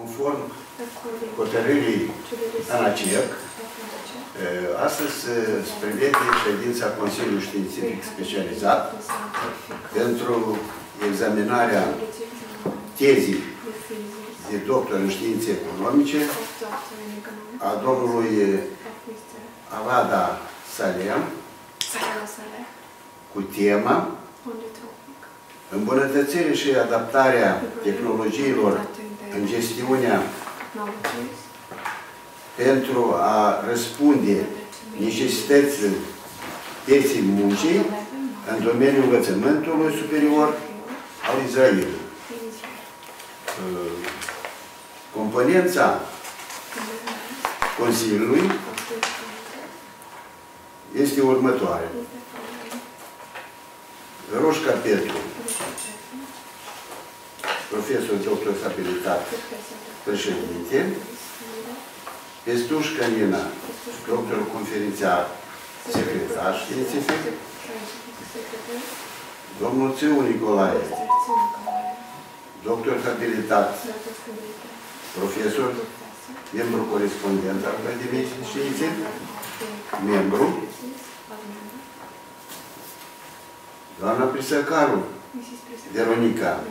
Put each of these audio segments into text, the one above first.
Conform according hotărârii to the ANACIEC, decision of Anacek, eh, astăzi se prevede ședința Consiliului Științific Specializat pentru examinarea tezii de doctor în științe economice a domnului Avada Salem cu tema îmbunătățirea și adaptarea tehnologiilor în gestiunea pentru a răspunde necesității pieței muncii în domeniul învățământului superior al Israelului. Componența Consiliului este următoare. Roșca Petru, profesor doctor habilitat președinte, Pestușca Nina, doctor conferințiar, secretar științific, domnul Țiu Nicolae, doctor habilitat, profesor, membru corespondent al Academiei Științe, membru, doamna Prisăcaru, Veronica,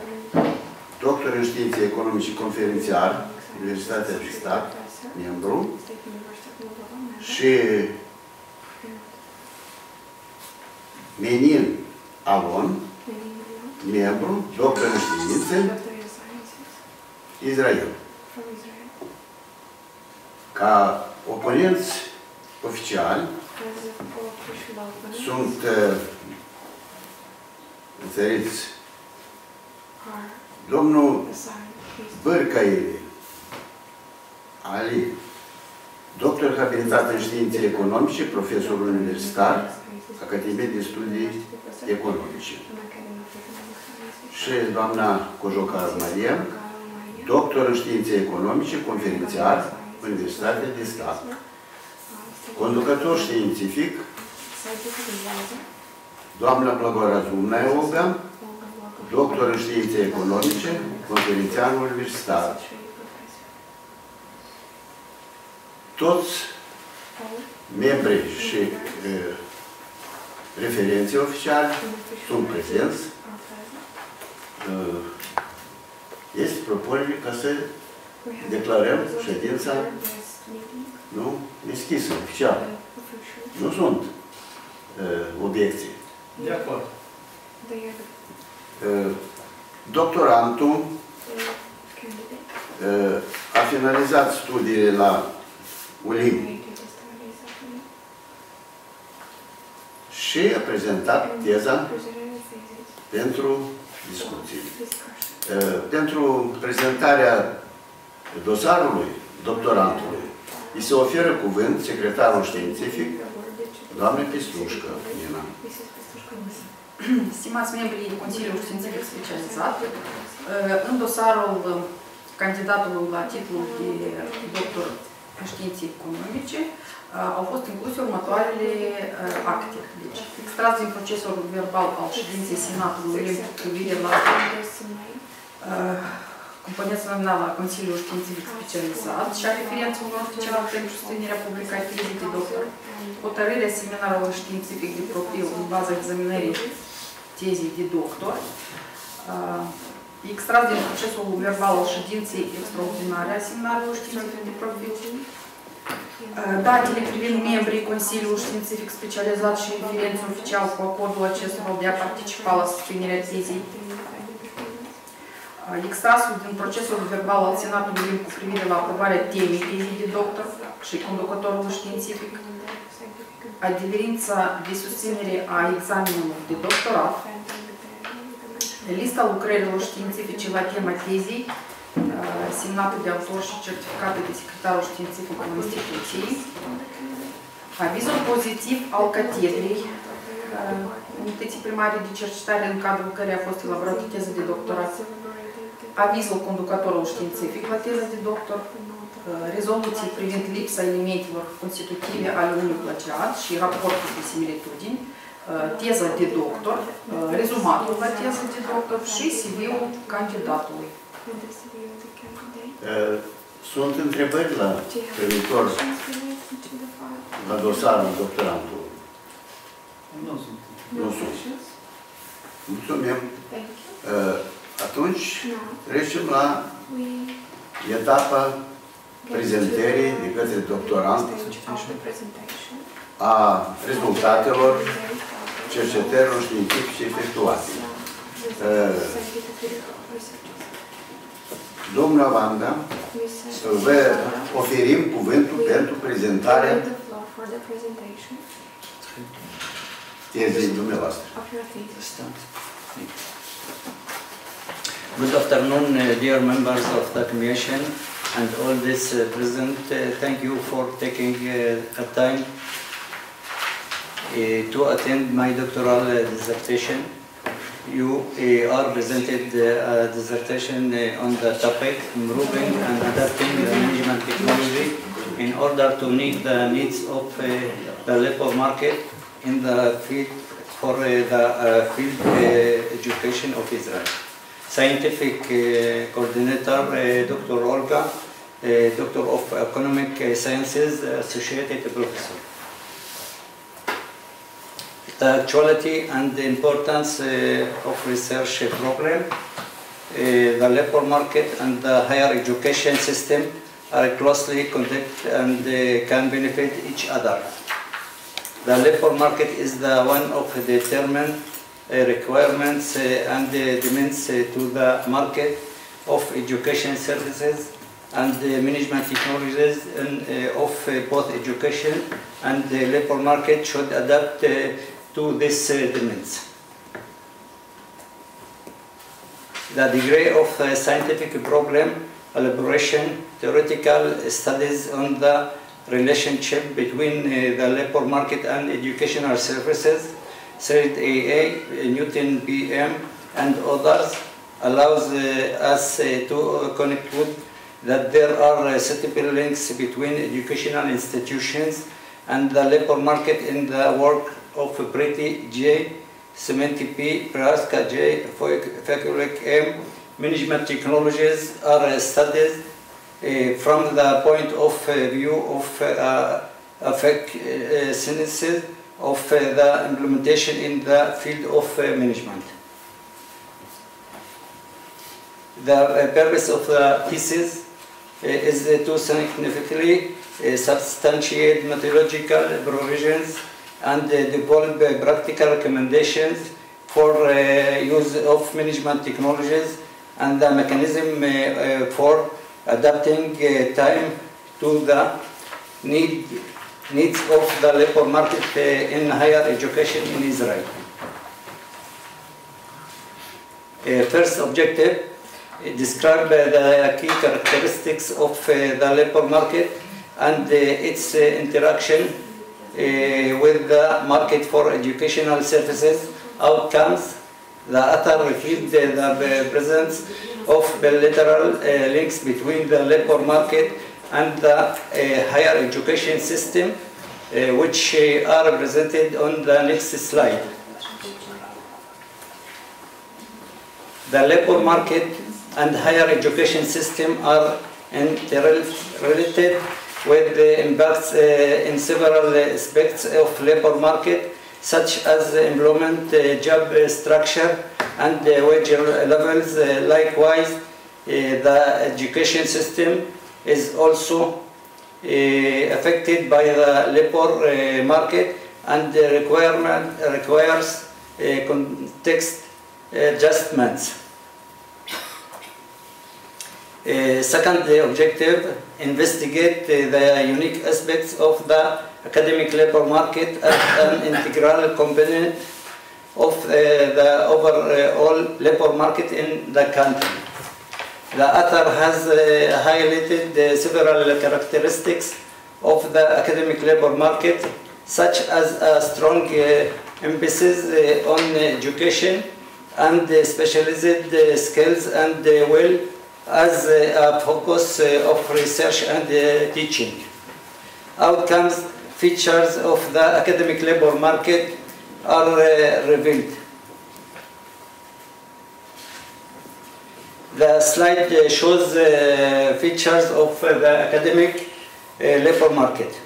doctor în științe economice conferențiar, Universitatea de Stat, membru, și Menin Alon, membru, doctor în științe, Israel. Ca oponenți oficiali sunt uh, înțeleți domnul Bărcaile Ali, doctor habilitat în științe economice, profesor universitar, Academie de Studii Economice. Și doamna Cojocar Maria, doctor în științe economice, conferențiar, Universitatea de Stat. Conducător științific, doamna Blagorazumna Olga, doctor în științe economice, conferențiar universitar. Toți membrii și e, referenții oficiali sunt prezenți. E, Este propunere ca să declarăm ședința nu, deschisă, oficial. Nu sunt e, obiecții. De acord. E, Doctorantul e, a finalizat studiile la ULIM și a prezentat teza pentru discuții. E, Pentru prezentarea dosarului doctorantului îi se oferă cuvânt secretarul științific, doamne Pistușcă, Nina. Stimați membrii Consiliului Științific Specializat, în dosarul candidatului la titlul de doctor în științe economice au fost incluse următoarele acte. Deci, extras din procesul verbal al ședinței Senatului cu privire la componența nominală a Consiliului Științific Specializat și a referențului oficial pentru susținerea publicativului de doctor, hotărârea seminarului științific de profil în baza examinării tezii doctor, extras din procesul verbal al ședinței extraordinare a seminarului științific de profil, datele privind membrii Consiliului Științific Specializat și referențul oficial cu acordul acestora de a participa la susținerea tezei, extrasul din procesul verbal al Senatului cu privire la aprobarea temei tezii de doctor și conducătorul științific, adeverința de susținere a examenului de doctorat, lista lucrărilor științifice la tema tezii, semnată de autor și certificată de secretarul științific al instituției, avizul pozitiv al catedrei, unității primare de cercetare în cadrul care a fost elaborată teză de doctorat, avizul conducătorului științific la teză de doctor, rezoluții privind lipsa elementelor constitutive ale unui plagiat și raportul de similitudini, teza de doctor, rezumatul la teză de doctor și CV-ul candidatului. with the CV of the candidate. Uh, Sunt întrebări la Do you have privitor questions related to the file? la dosarul doctorantului. Nu sunt. Nu No sunt. questions? Mulțumim. Thank you. Uh, Atunci Now, trecem la we etapa get prezentării to de the către doctorant stage of the presentation. a rezultatelor of the results cercetărilor științifice efectuate. of Uh, the scientific researches. Domnul Avanda, We said- vă oferim cuvântul pentru prezentarea Give the floor for the presentation tezei dumneavoastră. of your thesis. Start. Good afternoon, uh, dear members of the Commission and all this uh, present. Uh, Thank you for taking uh, a time uh, to attend my doctoral uh, dissertation. You uh, are presented a dissertation on the topic improving and adapting the management technology in order to meet the needs of the labor market in the field for the field education of Israel. Scientific uh, coordinator uh, Dr. Olga, uh, Doctor of Economic Sciences, Associated Professor. The actuality and the importance of research program, the labor market and the higher education system are closely connected and can benefit each other. The labor market is the one of the determined requirements uh, and demands uh, to the market of education services and management technologies in, uh, of both education and the labor market should adapt to these demands. The degree of scientific problem elaboration, theoretical studies on the relationship between the labor market and educational services, CERT AA, Newton BM, and others allows uh, us uh, to conclude that there are uh, suitable links between educational institutions and the labor market in the work of Pretty J, Sementi P, Praska J, Faculek M. Management technologies are uh, studied uh, from the point of uh, view of uh, effectiveness of uh, the implementation in the field of uh, management. The uh, purpose of the thesis uh, is to significantly uh, substantiate methodological provisions and uh, develop practical recommendations for use of management technologies and the mechanism for adapting time to the need, needs of the labor market uh, in higher education in Israel. Uh, first objective, uh, describe the key characteristics of the labor market and its interaction with the market for educational services, outcomes, the other uh, the presence of bilateral links between the labor market and the higher education system, which uh, are represented on the next slide. The labor market and higher education system are interrelated with the impacts uh, in several aspects of labor market such as employment, uh, job uh, structure and uh, wage levels. Uh, likewise, uh, the education system is also uh, affected by the labor uh, market and the requirement requires uh, context adjustments. Uh, second objective, investigate uh, the unique aspects of the academic labor market as an integral component of uh, the overall labor market in the country. The author has uh, highlighted uh, several characteristics of the academic labor market, such as a strong uh, emphasis uh, on education and specialized uh, skills and uh, well as a focus of research and teaching. Outcomes, features of the academic labor market are revealed. The slide uh, shows uh, features of uh, the academic labor market.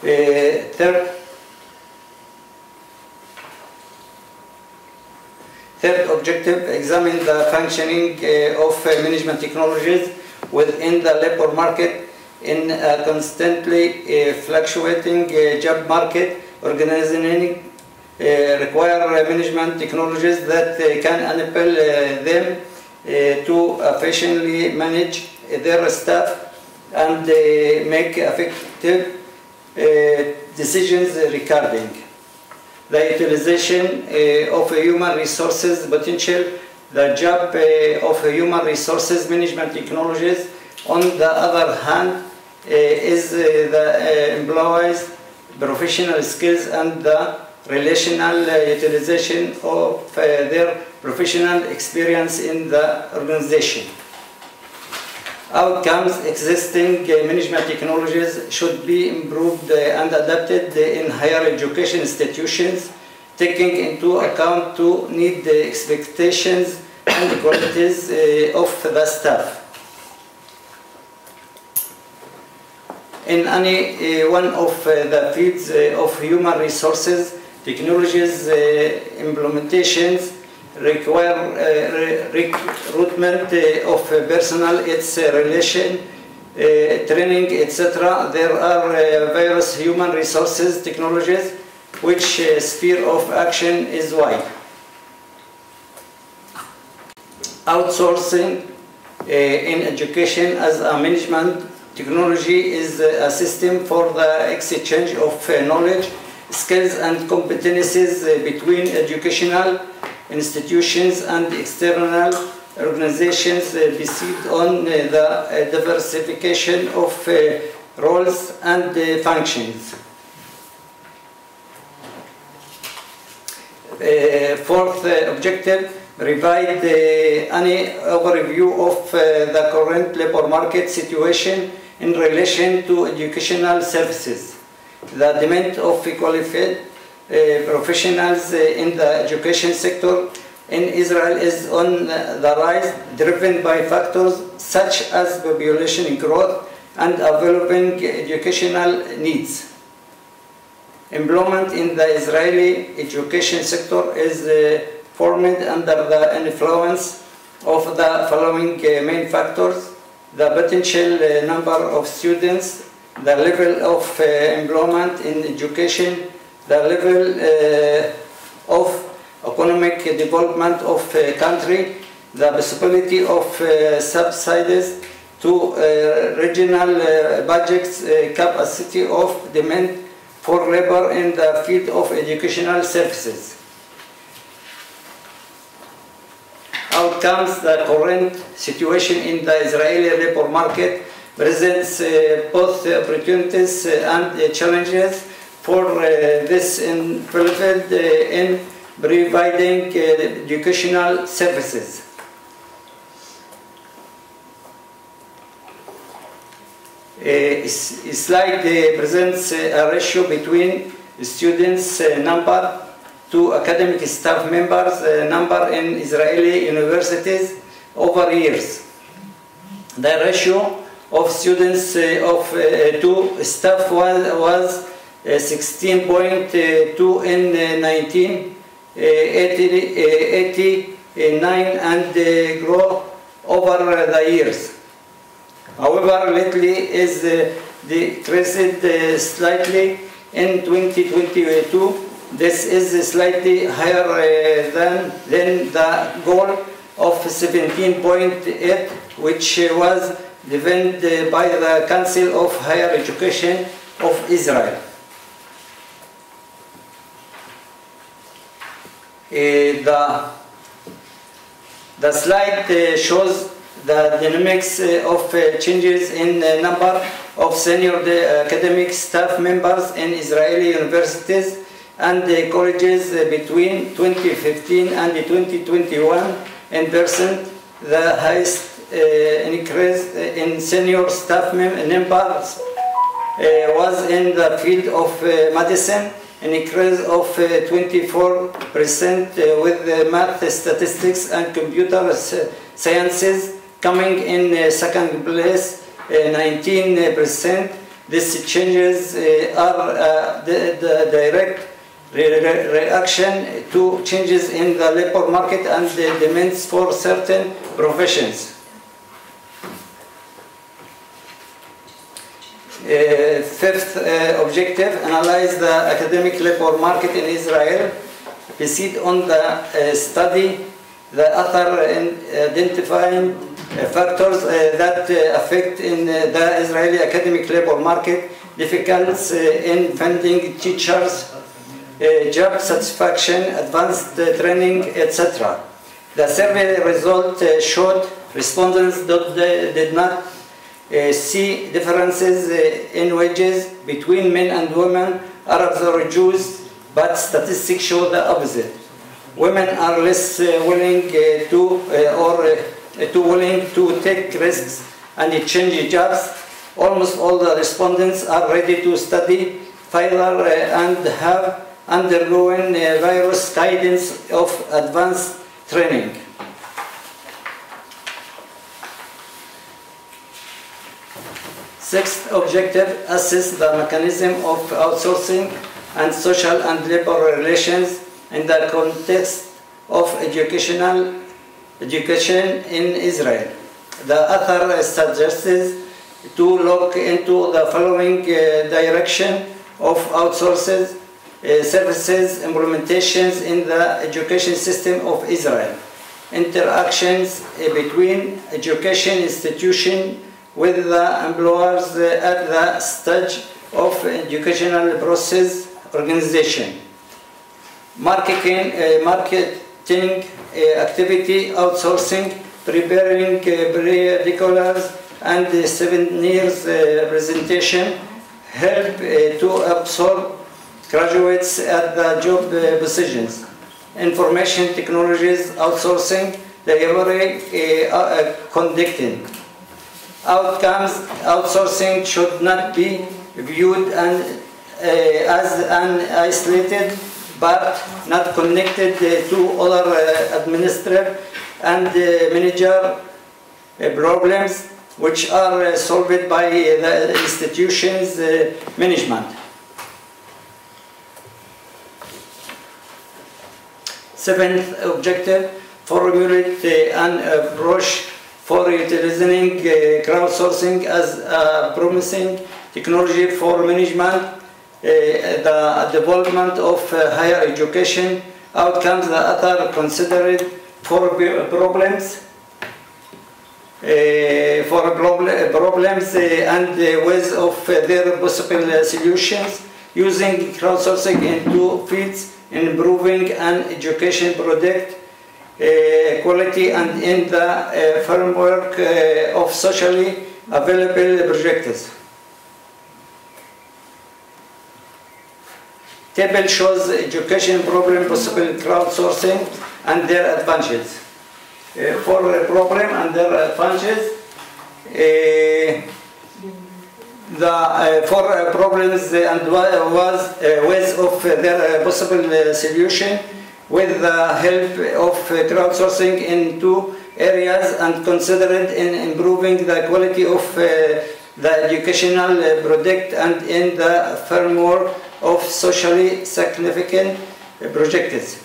Third, third objective, examine the functioning uh, of uh, management technologies within the labor market in a constantly uh, fluctuating job market, organizing require management technologies that uh, can enable uh, them uh, to efficiently manage their staff and uh, make effective uh, decisions regarding the utilization uh, of human resources potential, the job uh, of human resources management technologies. On the other hand, uh, is uh, the uh, employees' professional skills and the relational uh, utilization of uh, their professional experience in the organization. Outcomes existing uh, management technologies should be improved and adapted in higher education institutions, taking into account to meet the expectations and qualities of the staff. In any one of the fields of human resources, technologies uh, implementations require uh, re- recruitment uh, of uh, personnel, its uh, relation, uh, training, etc. There are various human resources technologies which sphere of action is wide. Outsourcing in education as a management technology is a system for the exchange of knowledge, skills and competencies uh, between educational institutions and external organizations uh, based on uh, the uh, diversification of uh, roles and uh, functions. Fourth objective, provide any overview of the current labor market situation in relation to educational services. The demand of qualified uh, professionals uh, in the education sector in Israel is on the rise, driven by factors such as population growth and evolving educational needs. Employment in the Israeli education sector is uh, formed under the influence of the following uh, main factors the potential uh, number of students, the level of uh, employment in education, the level uh, of economic development of uh, country, the possibility of subsidies to regional budgets, capacity of demand for labor in the field of educational services. Outcomes the current situation in the Israeli labor market presents uh, both opportunities and uh, challenges for uh, this uh, in providing uh, educational services. Uh, slide uh, presents uh, a ratio between students uh, number to academic staff members uh, number in Israeli universities over years. The ratio of students uh, of uh, to staff was, was uh, 16.2 in uh, 1989 and uh, grow over the years. However, lately is decreased slightly in 2022. This is slightly higher than, than the goal of 17.8, which was defined uh, by the Council of Higher Education of Israel. Uh, the, the slide uh, shows the dynamics of changes in the number of senior academic staff members in Israeli universities and colleges between 2015 and 2021 in percent the highest increase in senior staff mem- numbers uh, was in the field of uh, medicine an increase of uh, 24% uh, with uh, math, statistics, and computer sciences coming in uh, second place, uh, 19%. These changes uh, are uh, the, direct re- re- reaction to changes in the labor market and the demands for certain professions. Uh, fifth uh, objective, analyze the academic labor market in Israel. Proceed on the uh, study the other in identifying uh, factors uh, that affect in the Israeli academic labor market, difficulties in finding teachers, job satisfaction, advanced training, etc. The survey result showed respondents did not uh, see differences uh, in wages between men and women, Arabs or Jews, but statistics show the opposite. Women are less uh, willing uh, to uh, or too willing to take risks and change jobs. Almost all the respondents are ready to study further and have undergone various guidance of advanced training. Sixth objective, assess the mechanism of outsourcing and social and labor relations in the context of educational education in Israel. The author suggests to look into the following uh, direction of outsources uh, services implementations in the education system of Israel. Interactions uh, between education institution with the employers uh, at the stage of educational process organization. Marketing, uh, marketing uh, activity outsourcing, preparing uh, periodicals and uh, seven years uh, presentation help to absorb graduates at the job uh, positions. Information technologies outsourcing, delivery, uh, conducting. Outcomes outsourcing should not be viewed and, uh, as an isolated but not connected uh, to other uh, administrative and manager problems which are solved by the institution's management. Seventh objective, formulate an approach for utilizing uh, crowdsourcing as a promising technology for management, uh, the development of uh, higher education, outcomes that are considered for problems, uh, for proble- problems uh, and uh, ways of their possible solutions, using crowdsourcing in two fields, improving an education product quality and in the uh, framework uh, of socially available projects. Table shows education problem possible crowdsourcing and their advantages. Uh, for a problem and their advantages, uh, the uh, for uh, problems and was uh, ways of uh, their uh, possible uh, solution with the help of uh, crowdsourcing in two areas and considered in improving the quality of uh, the educational uh, product and in the framework of socially significant projects.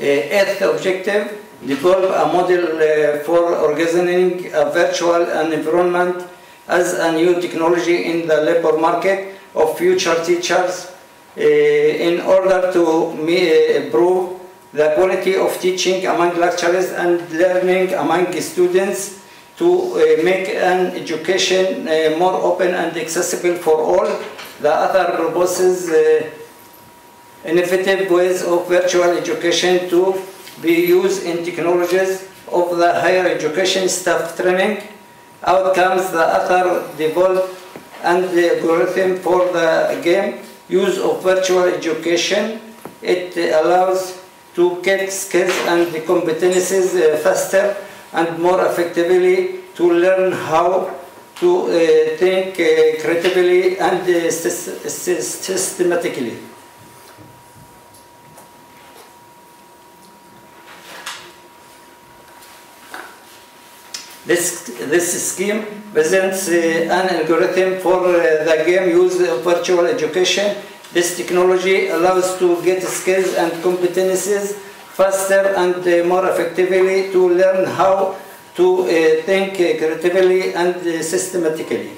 Eighth objective, develop a model for organizing a virtual environment as a new technology in the labor market of future teachers Eh, in order to eh, improve the quality of teaching among lecturers and learning among students to uh, make an education more open and accessible for all. The other proposes innovative ways of virtual education to be used in technologies of the higher education staff training. Outcomes the other develop and the algorithm for the game use of virtual education. It allows to get skills and competencies uh, faster and more effectively to learn how to uh, think uh, creatively and sys- sys- systematically. This, this scheme presents uh, an algorithm for uh, the game used in virtual education. This technology allows to get skills and competencies faster and uh, more effectively to learn how to think creatively and systematically.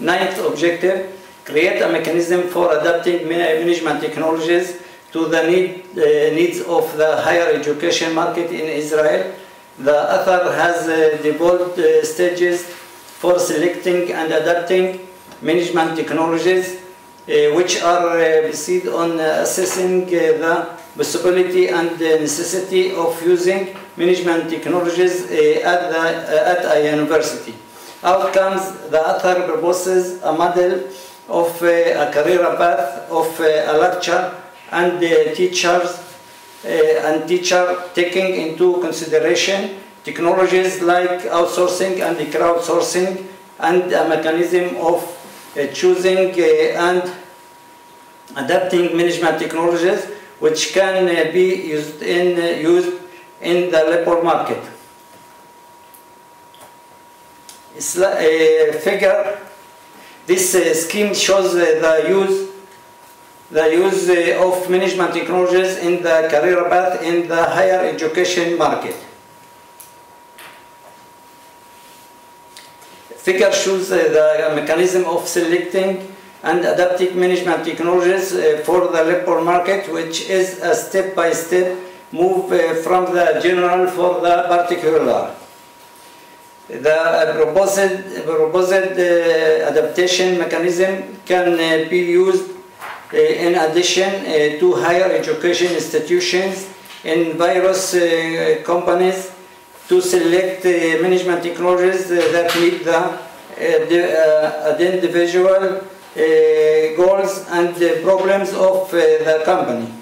Ninth objective, create a mechanism for adapting management technologies to the need, uh, needs of the higher education market in Israel. The author has uh, developed uh, stages for selecting and adapting management technologies, uh, which are uh, based on uh, assessing the possibility and the necessity of using management technologies at, the, at a university. Outcomes, the author proposes a model of uh, a career path of uh, a lecture and teachers uh, and teacher taking into consideration technologies like outsourcing and crowdsourcing and a mechanism of choosing and adapting management technologies which can be used in, used in the labor market. Figure this uh, scheme shows uh, the use the use uh, of management technologies in the career path in the higher education market. Figure shows the mechanism of selecting and adapting management technologies for the labor market, which is a step-by-step move uh, from the general for the particular. The proposed, proposed uh, adaptation mechanism can uh, be used uh, in addition uh, to higher education institutions and various uh, companies to select uh, management technologies that meet the, individual goals and problems of the company.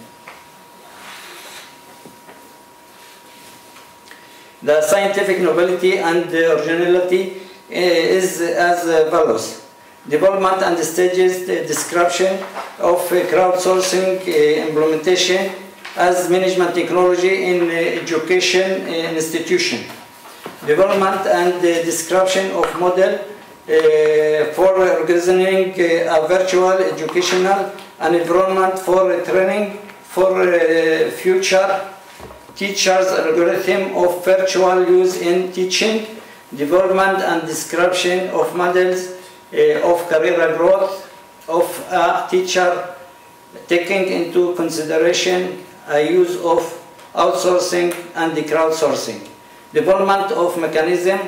The scientific novelty and the originality uh, is as follows. Development and stages, description of uh, crowdsourcing uh, implementation as management technology in education institution. Development and description of model for organizing a virtual educational environment for training for future teachers algorithm of virtual use in teaching, development and description of models uh, of career growth of a teacher taking into consideration a use of outsourcing and the crowdsourcing. Development of mechanism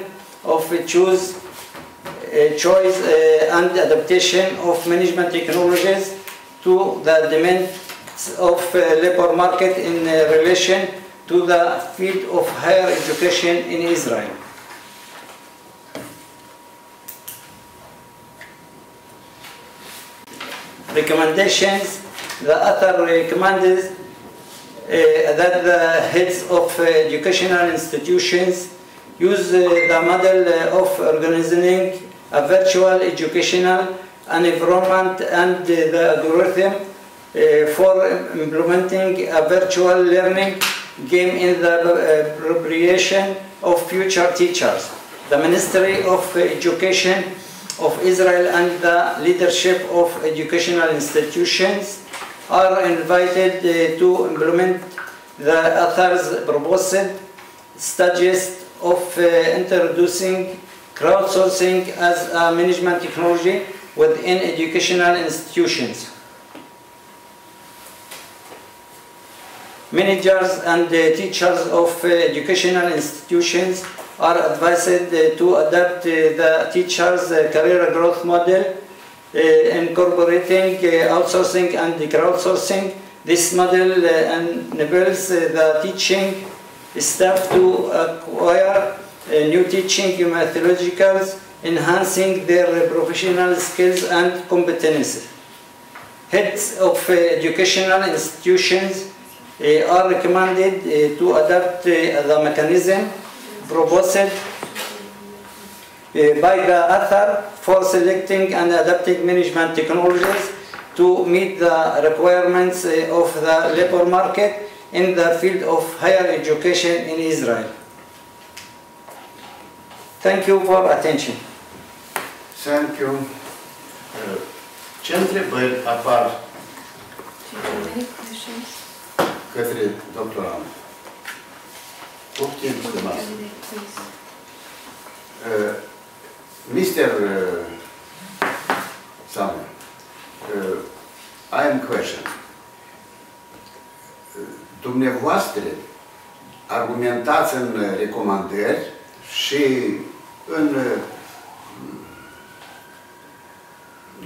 of choose, uh, choice uh, and adaptation of management technologies to the demands of uh, labor market in uh, relation to the field of higher education in Israel. Recommendations. The author recommends uh, that the heads of uh, educational institutions use uh, the model uh, of organizing a virtual educational environment and uh, the algorithm for implementing a virtual learning game in the uh, preparation of future teachers. The Ministry of Education of Israel and the leadership of educational institutions are invited uh, to implement the author's proposed stages of uh, introducing crowdsourcing as a management technology within educational institutions. Managers and teachers of uh, educational institutions are advised uh, to adapt uh, the teacher's uh, career growth model, uh, incorporating uh, outsourcing and crowdsourcing. This model enables the teaching staff to acquire new teaching methodologies, enhancing their professional skills and competencies. Heads of educational institutions are recommended uh, to adapt uh, the mechanism proposed uh, by the author for selecting and adapting management technologies to meet the requirements uh, of the labor market in the field of higher education in Israel. Thank you for attention. Thank you. Uh, Ce întrebări apar Do you have any questions? Către doctorant? Poftim, For the stimați. candidate, please. Uh, Mr. uh, Samuel, uh, I am question. Uh, Dumneavoastră argumentați în uh, recomandări și în uh,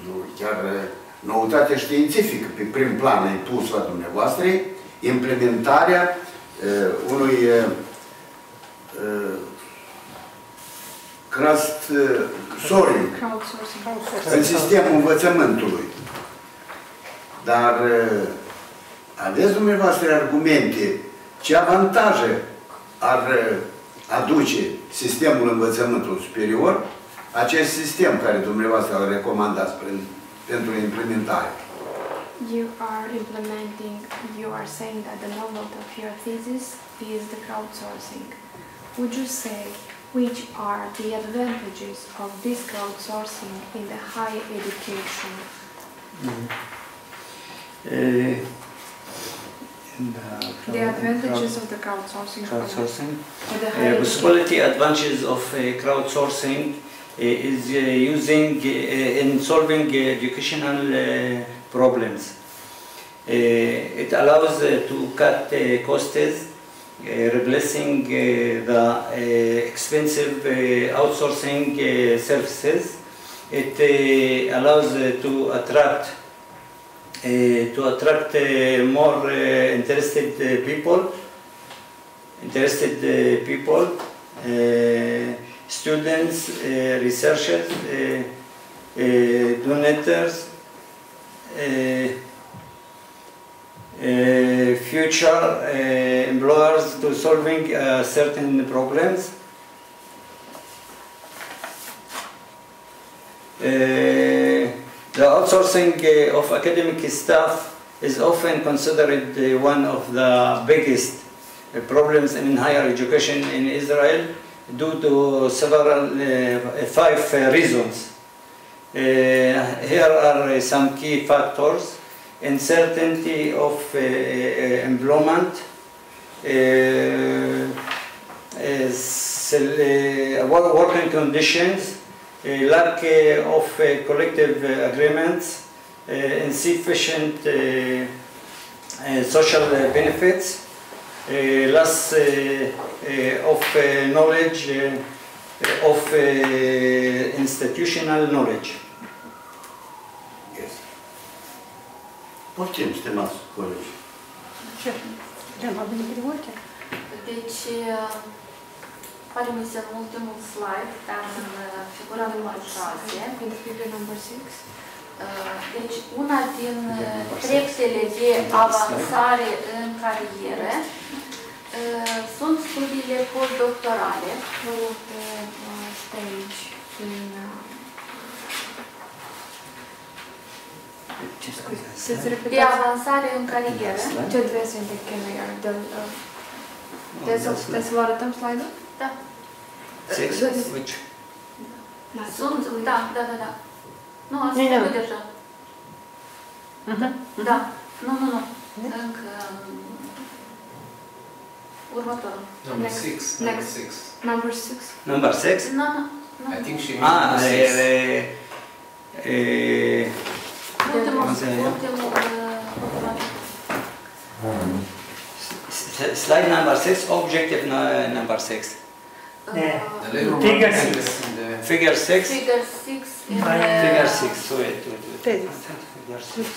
nu, chiar uh, noutate științifică pe prim plan e pus la dumneavoastră implementarea uh, unui uh, uh, crowdsourcing Crowdsourcing. în sistemul învățământului. Dar uh, aveți dumneavoastră argumente ce avantaje ar uh, aduce sistemul învățământului superior, acest sistem care dumneavoastră îl recomandați prin- pentru implementare. You are implementing, you are saying that the novel of your thesis is the crowdsourcing. Would you say which are the advantages of this crowdsourcing in the higher education? Uh, The advantages of the crowdsourcing. the- crowdsourcing. The Uh, education. possibility advantages of uh, crowdsourcing uh, is uh, using uh, in solving educational uh, problems. Uh, it allows uh, to cut uh, costs, replacing the expensive outsourcing services. It allows to attract to attract more interested people, interested people, students, researchers, donors, future uh, employers to solving uh, certain problems. Uh, the outsourcing uh, of academic staff is often considered uh, one of the biggest uh, problems in higher education in Israel due to several uh, five uh, reasons. Uh, here are uh, some key factors. Uncertainty of uh, employment, working conditions, lack of collective agreements, insufficient social benefits, loss of knowledge of institutional knowledge. Poftim, stimați colegi. Deci, uh, facem să în ultimul slide, dar în uh, figura numărul 6. In the figure number six. Uh, Deci, una din uh, treptele de avansare în carieră uh, sunt studiile postdoctorale. One of the uh, stage in uh, Să-ți De repetați avansare în carieră. ce adrese în career. The, uh, there's a, there's a lot of them slide Da. Six? Yes. Which? Sunt, da, da, da, da. Nu, ați Nu, nu. făcut deja. Da. Nu, nu, nu. Încă um, următorul. Number Next. six. Number Next. six. Number six. Number six? Nu, nu, nu. I think she Ah, means Ultimul, Asta e. ultimul, uh, următor. s- slide number six, objective nu- number six. Uh, The labor Figure market six. in the Figure six? Figure 6 in By the... Figure six, wait, wait, wait. Physics. Figure six.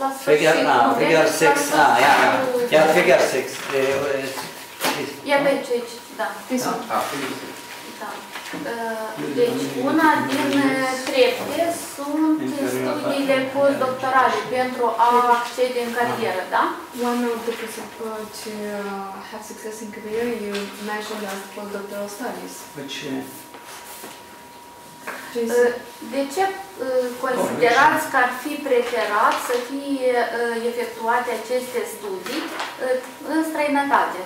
La Figure, sfârșit, ah, nu, figure vedeți six, partea ah, yeah, yeah, cu- yeah, figure six. Uh, uh, Ia pe aici, aici, da. This Ah. one. ah, figure six. Da. Uh, Deci, una din uh, trepte sunt studiile postdoctorale pentru a accede în carieră, da? One of the principles to uh, have success in career you mentioned as postdoctoral studies. Which, uh, Please. Uh, De ce uh, considerați că ar fi preferat să fie uh, efectuate aceste studii uh, în străinătate?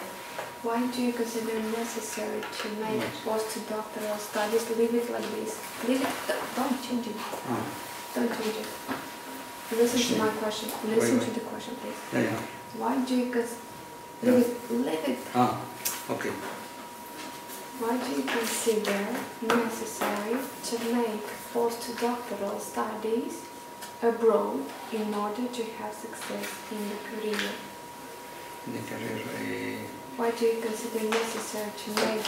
Why do you consider it necessary to make postdoctoral studies? Leave it like this. Leave it. Don't change it. ah, Don't change it. Listen to my question. Listen to the question, please. yeah, yeah. Why do you cons- leave it? Leave it. Ah, okay. Why do you consider necessary to make postdoctoral studies abroad in order to have success in the career? The career, uh, Why do you consider necessary to make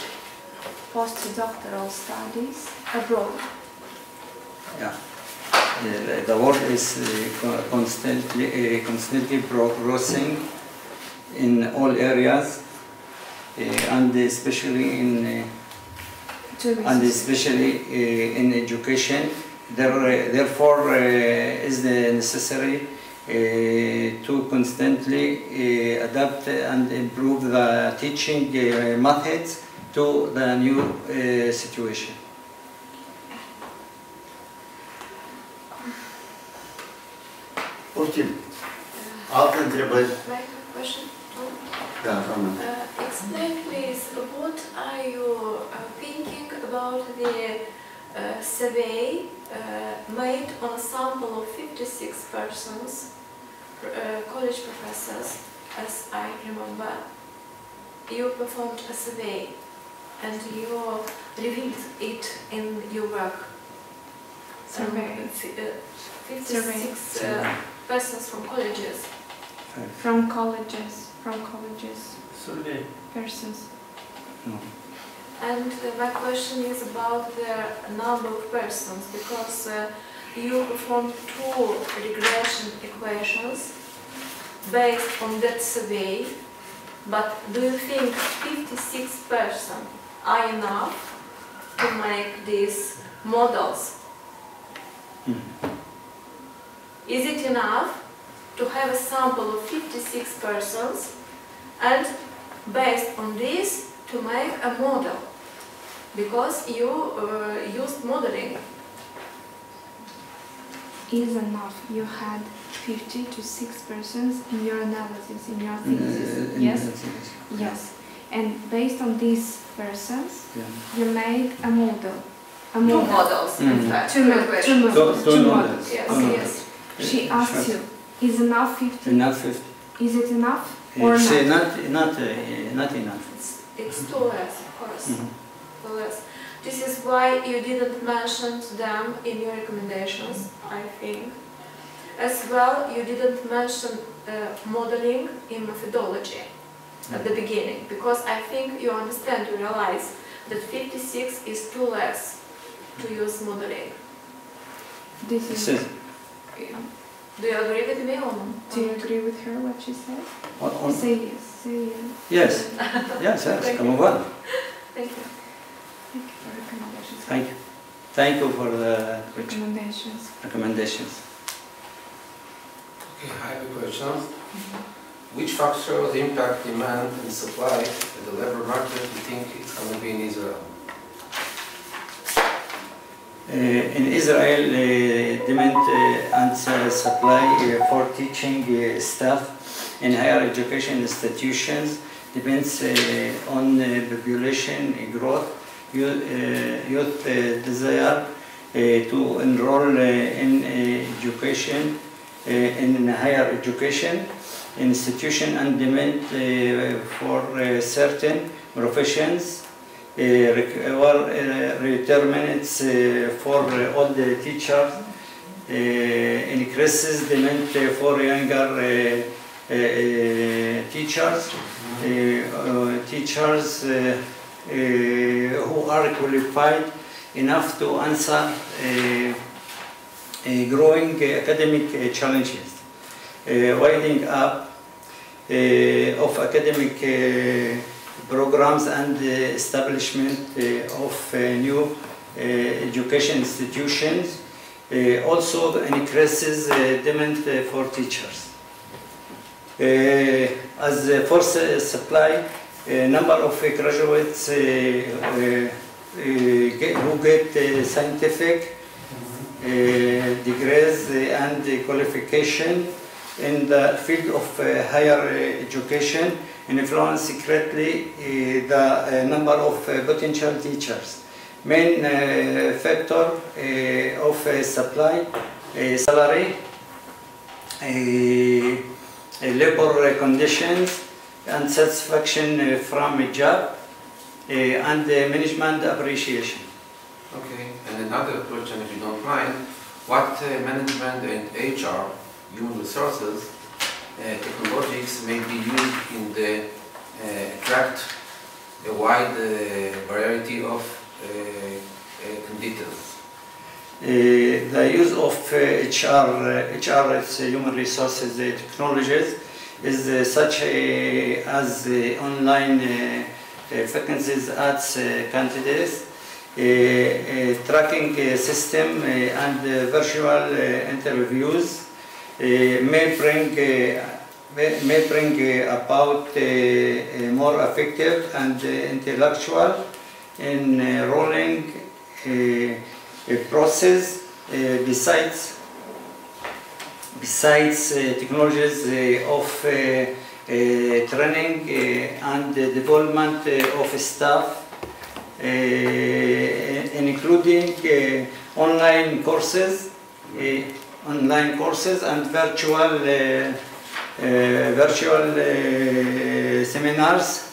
postdoctoral studies abroad? yeah. The, the world is uh, constantly, uh, constantly progressing in all areas, uh, and especially in and especially in education. There, therefore, is the necessary to constantly uh, adapt and improve the teaching uh, methods to the new uh, situation. Poftim. Alte întrebări? Like a question too. Da, doamnă. Uh, explain please, what are you uh, thinking about the uh, survey uh, made on a sample of 56 persons, uh, college professors, as I remember? You performed a survey and you revealed it in your work. Survey. Um, fi- uh, 56 Survey. uh, persons from colleges. From colleges, from colleges, Survey. persons. No. And uh, my question is about the number of persons because uh, you performed two regression equations based on that survey. But do you think 56 persons are enough to make these models? Mm. Is it enough to have a sample of 56 persons and based on this to make a model? Because you uh, used modeling. Is enough. You had 50 to 6 persons in your analysis, in your thesis. Uh, in yes? the thesis. Yes. And based on these persons, Yeah. you made a model. A Two model. models, in Mhm. fact. Two, two mo- two equations. models. Two- two models. Yes, Okay. yes. She asked you, is enough 50? Enough 50. Is it enough or Uh, say not? not, not, uh, not enough. It's, it's too less, of course. Mhm. Too less. This is why you didn't mention them in your recommendations, I think. As well, you didn't mention uh, modeling in methodology at the beginning, because I think you understand, you realize that 56 is too less to use modeling. This is. Says, Do you agree with me or no? Do you agree with her what she said? on, on, Say yes. Say yes. yes, yes, yes, come on. Thank you. Thank you for recommendations. Thank you. Thank you for the Recommendations. recommendations. Okay, I have a question. Which factors impact demand and supply at the labor market you think it's going to be in Israel? Uh, in Israel, uh, demand uh, and uh, supply uh, for teaching uh, staff in higher education institutions depends uh, on uh, population growth, youth, uh, uh, desire uh, to enroll in education, in higher education institution and demand for certain professions or requirements for all the teachers increases demand for younger teachers, teachers who are qualified enough to answer uh, uh, growing academic uh, challenges, uh, winding up uh, of academic uh, programs and uh, establishment uh, of uh, new uh, education institutions. Uh, also increases uh, demand uh, for teachers. Uh, as the force uh, supply, a number of eh, graduates eh, who get scientific degrees and qualification in the field of higher education influence secretly the number of potential teachers. Main factor of supply, salary, labor conditions, and satisfaction uh, from a job, uh, and management appreciation. Okay, and another question, if you don't mind, what uh, management and HR, human resources, uh, technologies may be used in the uh, attract a wide uh, variety of candidates? The use of HR, HR uh, human resources technologies is uh, such as uh, online uh, frequencies ads candidates, tracking system and virtual interviews may bring may bring about more effective and intellectual enrolling process besides besides uh, technologies uh, of uh, training and development of staff uh, including online courses online courses and virtual virtual seminars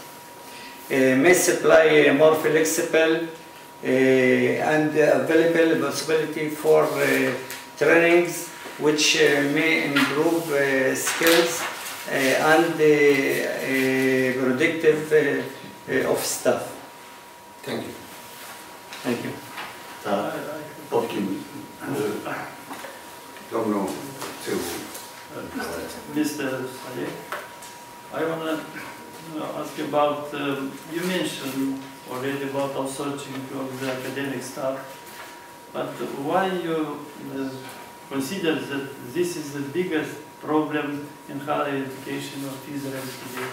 uh, may supply more flexible uh, and available possibility for trainings which uh, may improve uh, skills uh, and uh, uh, productive uh, uh, of staff. Thank you. Thank you. Da, poftim. Domnul Țevu. Mr. Saleh, I want to ask you about, um, you mentioned already about outsourcing of the academic staff, but why you uh, consider that this is the biggest problem in higher education of Israel today?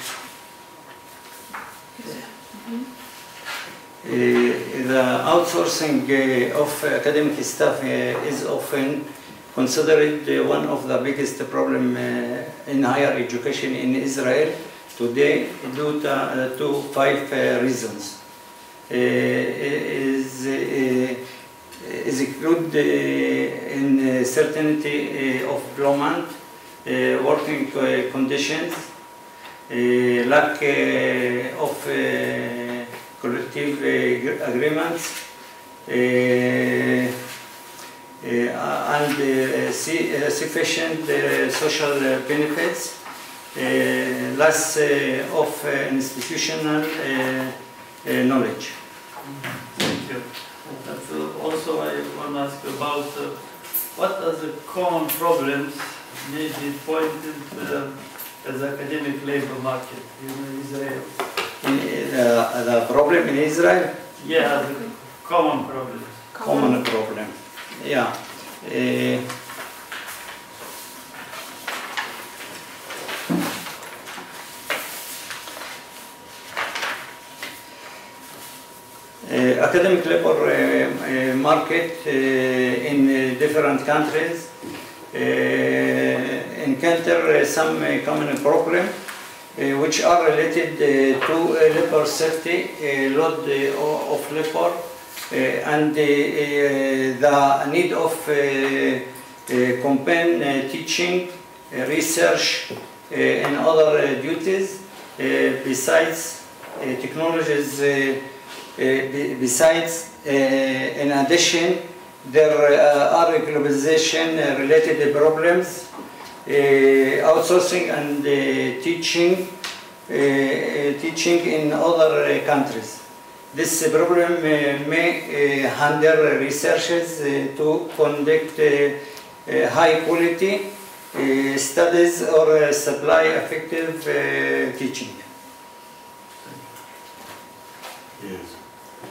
Uh, the outsourcing uh, of academic staff uh, is often considered uh, one of the biggest problem uh, in higher education in Israel today due to, uh, to five reasons. Is is included uh, in uh, certainty uh, of employment, working conditions, lack of collective agreements, and sufficient social benefits, less of institutional knowledge. Mm-hmm. Thank you. But uh, also I want to ask about uh, what are the common problems may be pointed uh, as academic labor market in Israel? In, uh, the problem in Israel, Yeah, the common problems. common problem. Yeah. Uh, academic labor uh, uh, market uh, in different countries. Encounter some common problems which are related to labor safety, load of labor, and the need of combined teaching, research, and other duties. Besides technologies uh, be- besides, uh, in addition, there uh, are globalization related problems uh, outsourcing and uh, teaching, uh, teaching in other countries. This problem may hinder researchers to conduct high quality studies or supply effective teaching. Yes.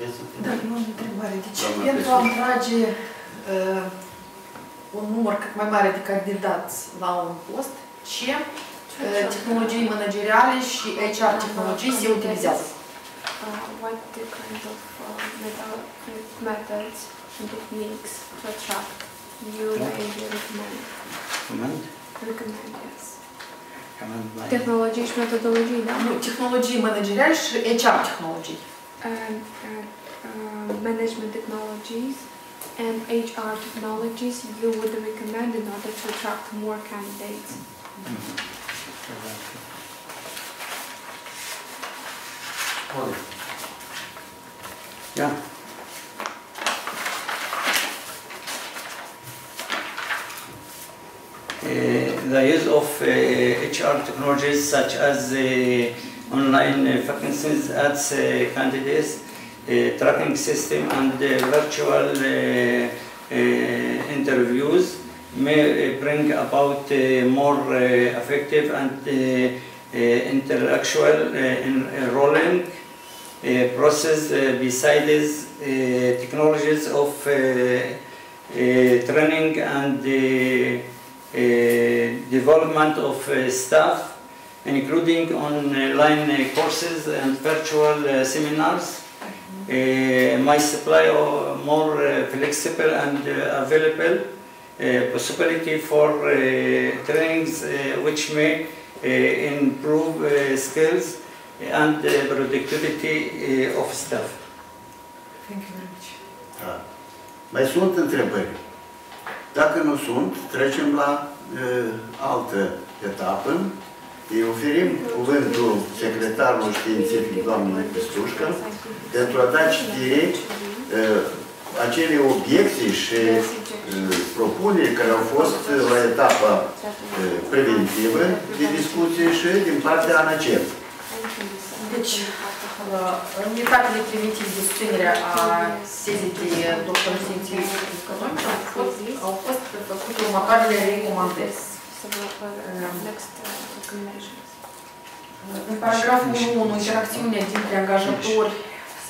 Yes, okay. Da, eu am o întrebare. Deci Doamna pentru a președinte. atrage uh, un număr cât mai mare de candidați la un post, ce uh, tehnologii manageriale și HR tehnologii se utilizează? Uh, what the kind of uh, method, methods and techniques to attract you maybe recommend? Command? Recommend, yes. Command line. Tehnologii și metodologii, da? Nu, tehnologii manageriale și HR tehnologii. Um, uh, management technologies and HR technologies you would recommend in order to attract more candidates. Bun. Yeah. Uh, the use of uh, HR technologies such as uh, online uh, vacancies ads uh, candidates, uh, tracking system and virtual interviews may bring about more effective and intellectual enrolling process besides technologies of training and development of staff including online uh, courses and virtual uh, seminars. Uh, my supply of more uh, flexible and uh, available uh, possibility for uh, trainings uh, which may uh, improve uh, skills and uh, productivity uh, of staff. Thank you very much. Da. Mai sunt întrebări? Dacă nu sunt, trecem la uh, altă etapă. Îi oferim cuvântul secretarului științific, doamnei Pestușcă, pentru a da citire uh, acele obiecții și uh, propuneri care au fost uh, la etapa uh, preventivă de discuție și din partea ANACEP. Deci, uh, în etapele primitive de susținere a tezei de doctor științific economic au fost, au fost făcute următoarele recomandări. Next uh, recommendations. În paragraful 1, interacțiunea dintre angajatori,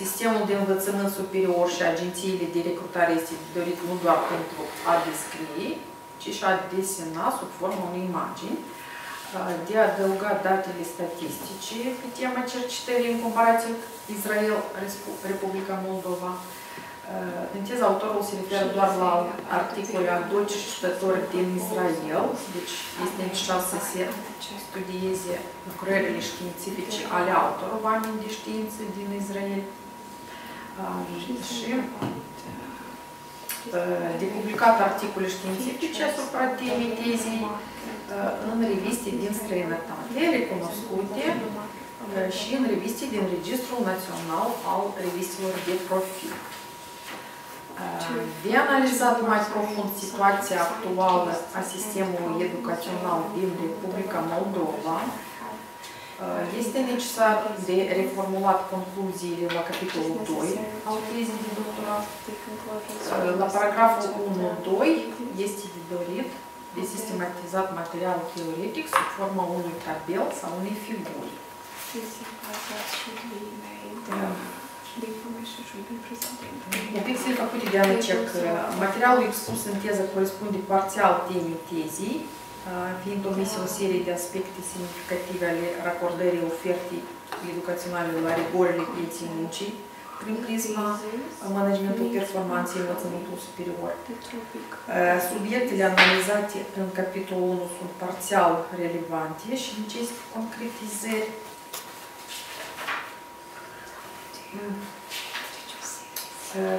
sistemul de învățământ superior și agențiile de recrutare este dorit nu doar pentru a descrie, ci și a desena sub formă unei imagini, de a adăuga datele statistice pe tema cercetării în comparație cu Israel, Republica Moldova. În teza autorul se referă doar la articole a doi cercetători din Israel, deci este necesar să se studieze lucrările științifice ale altor oameni de știință din Israel. Și de publicat articole științifice asupra temei tezei în reviste din străinătate, recunoscute și în reviste din Registrul Național al Revistelor de Profil. De analizat mai profund situația actuală a sistemului educațional din Republica Moldova, este necesar de reformulat concluziile la capitolul 2 al tezei de doctorat. La paragraful 1.2 este de dorit de sistematizat materialul teoretic sub forma unui tabel sau unei figuri. The Obiecțiile făcute de ANCEC, materialul expus în teză corespunde parțial temei tezii, fiind omise o serie de aspecte semnificative ale racordării ofertei educaționale la rigorile pieții muncii, prin prisma managementul performanței învățământului superior. Subiectele analizate în capitolul 1 sunt parțial relevante și necesită concretizări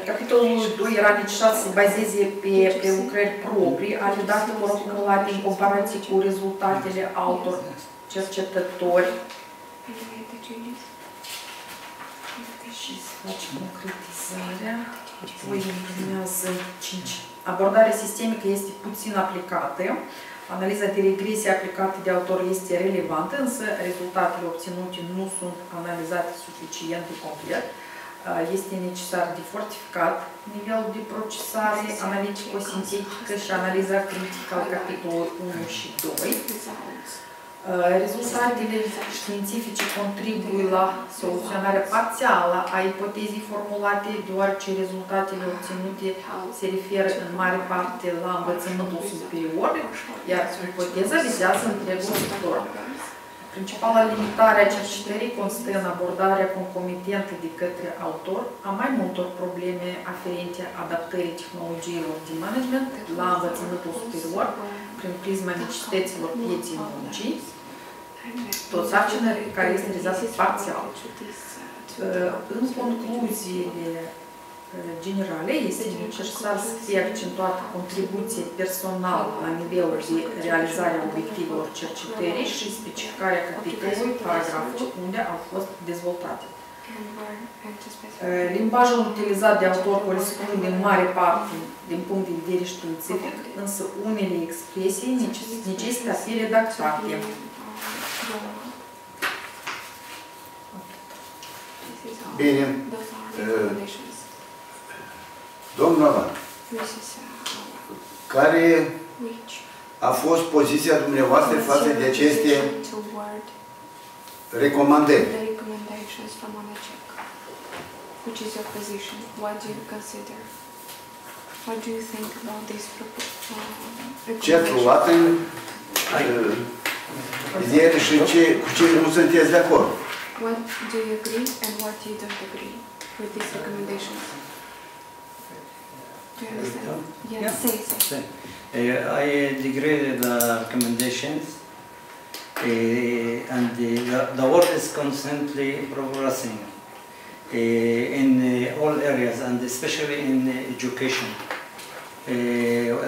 Capitolul 2 era necesar să se bazeze pe, pe lucrări proprii, ale datelor acumulate în comparație cu rezultatele altor cercetători. Și să facem concretizarea. Apoi urmează 5. Abordarea sistemică este puțin aplicată. Analiza de regresie aplicată de autor este relevantă, însă rezultatele obținute nu sunt analizate suficient de complet. Este necesar de fortificat nivelul de procesare analitico-sintetică și analiza critică al capitolului 1 și 2. Uh, Rezultatele științifice contribuie la soluționarea parțială a ipotezii formulate, deoarece rezultatele obținute se referă în mare parte la învățământul superior, iar ipoteza vizează întregul sector. Principala limitare a cercetării constă în abordarea concomitentă de către autor a mai multor probleme aferente adaptării tehnologiilor de management la învățământul superior prin prisma necesităților pieții muncii, tot sarcină care este realizată parțial. În concluziile generale, este necesar să fie accentuată contribuție personală la nivelul de realizare a obiectivelor cercetării și specificarea capitolului, paragraful unde au fost dezvoltate. Limbajul utilizat de autor corespunde în mare parte din punct de vedere științific, însă unele expresii necesită a fi redactate. Bine. Domnul Avan, care a fost poziția dumneavoastră față de aceste recomandări? the recommendations from ONACEC. Which is your position? What do you consider? What do you think about these proposals? Ce ați luat în uh, vedere și ce, cu ce nu sunteți de acord? What do you agree and what you don't agree with these recommendations? You? Yeah, say, say. Uh, I with the recommendations uh, and the, the work is constantly progressing uh, in uh, all areas and especially in uh, education. Uh,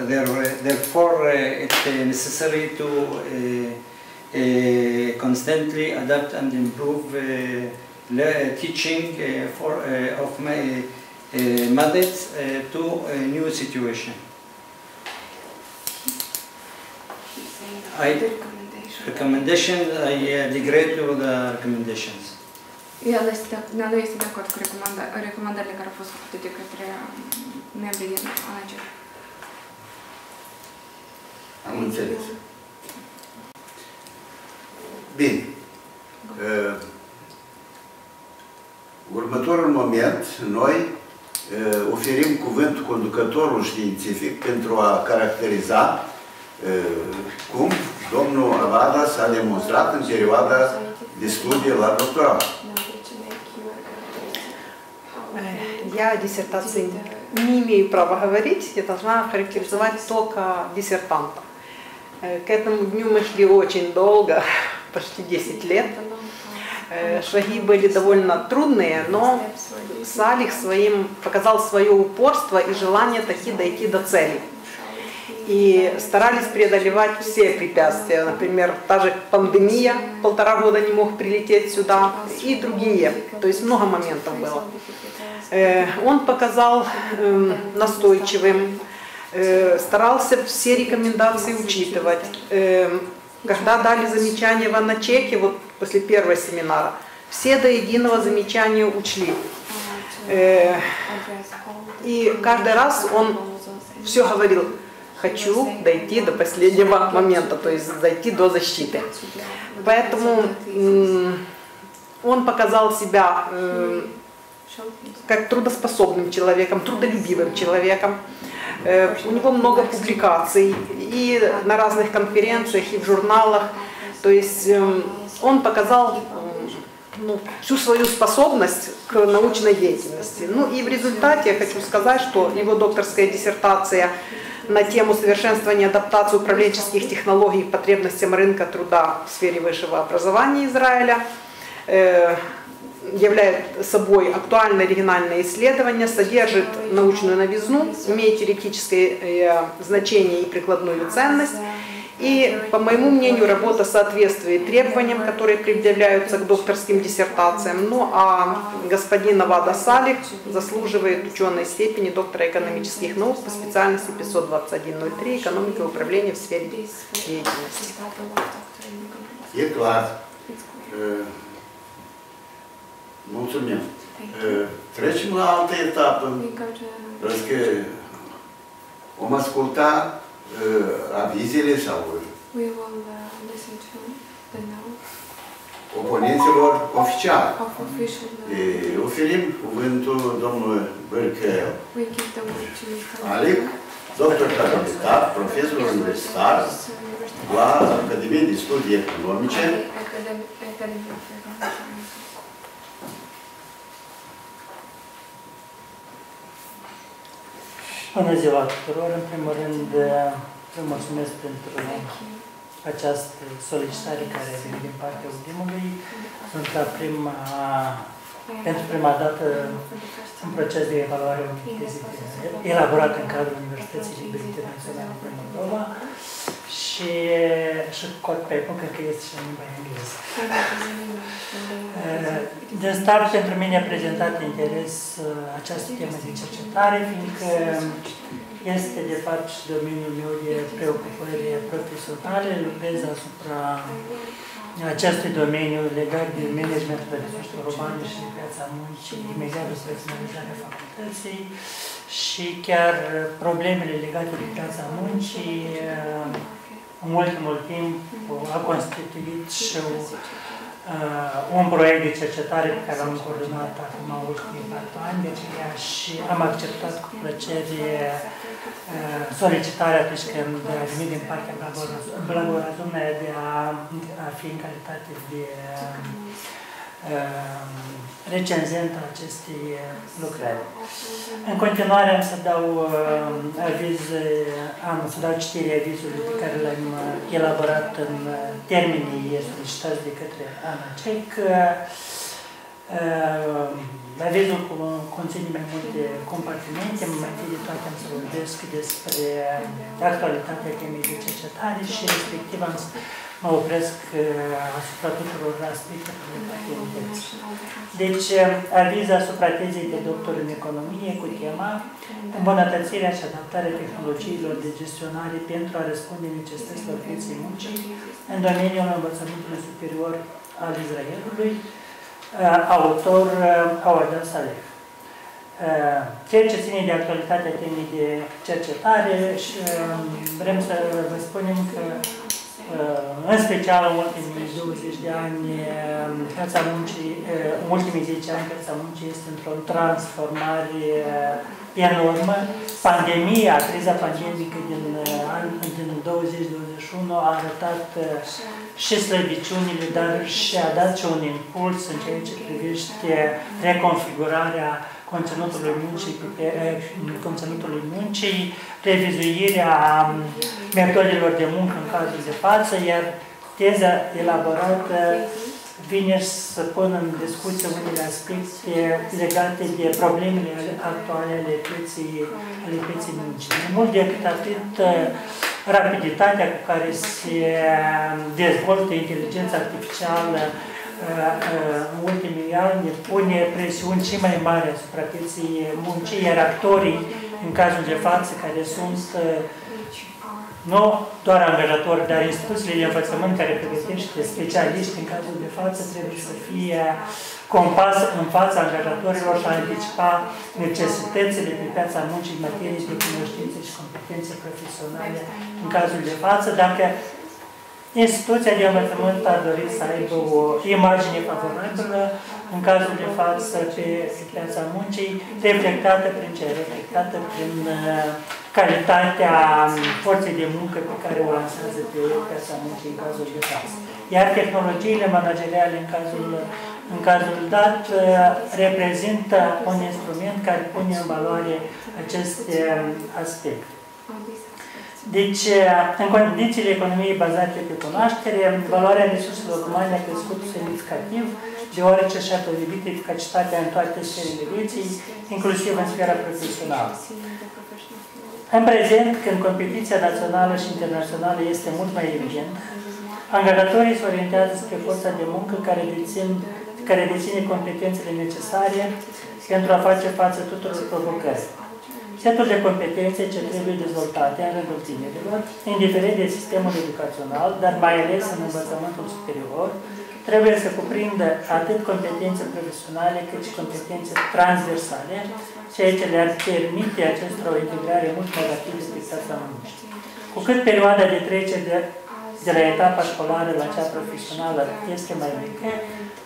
there- therefore, uh, it's uh, necessary to uh, uh, constantly adapt and improve uh, teaching uh, for, uh, of my, uh, methods uh, to a new situation. He's saying I- the recommendation. Recommendation, I uh, agree to the recommendations. El este, de, nu este de acord cu recomanda, recomandările care au fost făcute de către um, membrii din ONACEC. Am înțeles. Bine. Uh, Următorul moment, noi uh, oferim cuvântul conducătorul științific pentru a caracteriza uh, cum domnul Avada s-a demonstrat în perioada de studii la doctorat. Я о диссертации не имею права говорить, я должна характеризовать только диссертанта. Э, К этому дню мы шли очень долго, почти 10 лет. Э, Шаги были довольно трудные, но Салих своим показал свое упорство и желание таки дойти до цели. И старались преодолевать все препятствия. Например, та же пандемия, полтора года не мог прилететь сюда, и другие. То есть много моментов было. Э, Он показал эм, настойчивым, э, старался все рекомендации учитывать. Когда дали замечания в Аначеке, вот после первого семинара, все до единого замечания учли. Э, И каждый раз он все говорил, хочу дойти до последнего момента, то есть дойти до защиты. Поэтому он показал себя э, как трудоспособным человеком, трудолюбивым человеком. Э, У него много публикаций и на разных конференциях, и в журналах. То есть эм, он показал м, ну, всю свою способность к научной деятельности. Ну и в результате я хочу сказать, что его докторская диссертация на тему совершенствования адаптации управленческих технологий к потребностям рынка труда в сфере высшего образования Израиля является собой актуальное оригинальное исследование, содержит научную новизну, имеет теоретическое э, значение и прикладную ценность. И, по моему мнению, работа соответствует требованиям, которые предъявляются к докторским диссертациям. Ну а господин Авада Салих заслуживает ученой степени доктора экономических наук по специальности 521.03 «Экономика и управление в сфере деятельности». Uh, Mulțumim. Uh, Trecem la altă etapă. Pentru că vom asculta uh, avizele sau We will uh, listen to the oponenților oficiali. of official. E, oferim cuvântul domnului Bărcă We give the word to Mr. Alec, doctor habilitat, profesor universitar la Academie de Studii Economice. Academic, Academy of Bună ziua tuturor! În primul rând, vă mulțumesc pentru Thank you. această solicitare care vine din partea ultimului. Sunt la prima, pentru prima dată în proces de evaluare a unei teze elaborat în cadrul Universității Libere Internaționale din Moldova și, și cod pe cred că este și în limba engleză. Eh, De start, pentru mine a prezentat interes eh, această temă de cercetare, fiindcă este, de fapt, și domeniul meu de preocupări profesionale. Lucrez asupra acestui domeniu legat de managementul de resurse urbane și de piața muncii, imediat după finalizarea facultății și chiar problemele legate de piața muncii eh, în ultimul timp a constituit și uh, un proiect de cercetare pe care l-am coordonat acum în ultimii patru ani, de aceea și am acceptat cu plăcere uh, solicitarea atunci când a venit din partea Blagorazumea de a, a fi în calitate de uh, recenzent a acestei lucrări. În continuare am să dau uh, aviz, uh, am să dau citire avizului pe care l-am uh, elaborat în uh, termenii solicitați de către Ana Cec. Uh, avizul cu, conține mai multe compartimente, mai întâi de toate am să vorbesc despre actualitatea temei de cercetare și respectiv am să mă opresc uh, asupra tuturor aspectelor legate de text. Deci, uh, aviz asupra tezei de doctor în economie cu tema îmbunătățirea și adaptarea tehnologiilor de gestionare pentru a răspunde necesităților pieței muncii în domeniul învățământului superior al Israelului, uh, autor Awadel Saleh. Ceea ce ține de actualitatea temei de cercetare și vrem să vă spunem că în special în ultimii 20 de ani, piața muncii, în ultimii 10 ani, piața muncii este într-o transformare enormă. Pandemia, criza pandemică din, din 2021 a arătat și slăbiciunile, dar și a dat și un impuls în ceea ce privește reconfigurarea conținutului muncii, conținutului muncii, revizuirea metodelor de muncă în cazul de față, iar teza elaborată vine să pună în discuție unele aspecte legate de problemele actuale ale pieței, ale pieței muncii. Mai mult decât atât, rapiditatea cu care se dezvoltă inteligența artificială în ultimii ani pune presiuni și mai mari asupra pieței muncii, iar actorii, în cazul de față, care sunt nu doar angajatori, dar instituțiile de învățământ care pregătește specialiști în cazul de față trebuie să fie compas în fața angajatorilor și a anticipa necesitățile pe piața muncii în materie de cunoștințe și competențe profesionale în cazul de față, dacă instituția de învățământ ar dori să aibă o imagine favorabilă în cazul de față pe piața muncii, reflectată prin ce? Reflectată prin calitatea forței de muncă pe care o lansează pe piața muncii în cazul de față. Iar tehnologiile manageriale în cazul, în cazul dat reprezintă un instrument care pune în valoare aceste aspecte. Deci, în condițiile economiei bazate pe cunoaștere, valoarea resurselor umane a crescut semnificativ, deoarece și-a dovedit eficacitatea în toate sferele vieții, inclusiv în sfera profesională. În prezent, când competiția națională și internațională este mult mai evident, angajatorii se orientează spre forța de muncă care, dețin, care deține competențele necesare pentru a face față tuturor provocări. Setul de competențe ce trebuie dezvoltate în rândul tinerilor, indiferent de sistemul educațional, dar mai ales în învățământul superior, trebuie să cuprindă atât competențe profesionale cât și competențe transversale, ceea ce le-ar permite acestora o integrare mult mai rapidă pe piața muncii. Cu cât perioada de trecere de, de la etapa școlară la cea profesională este mai mică,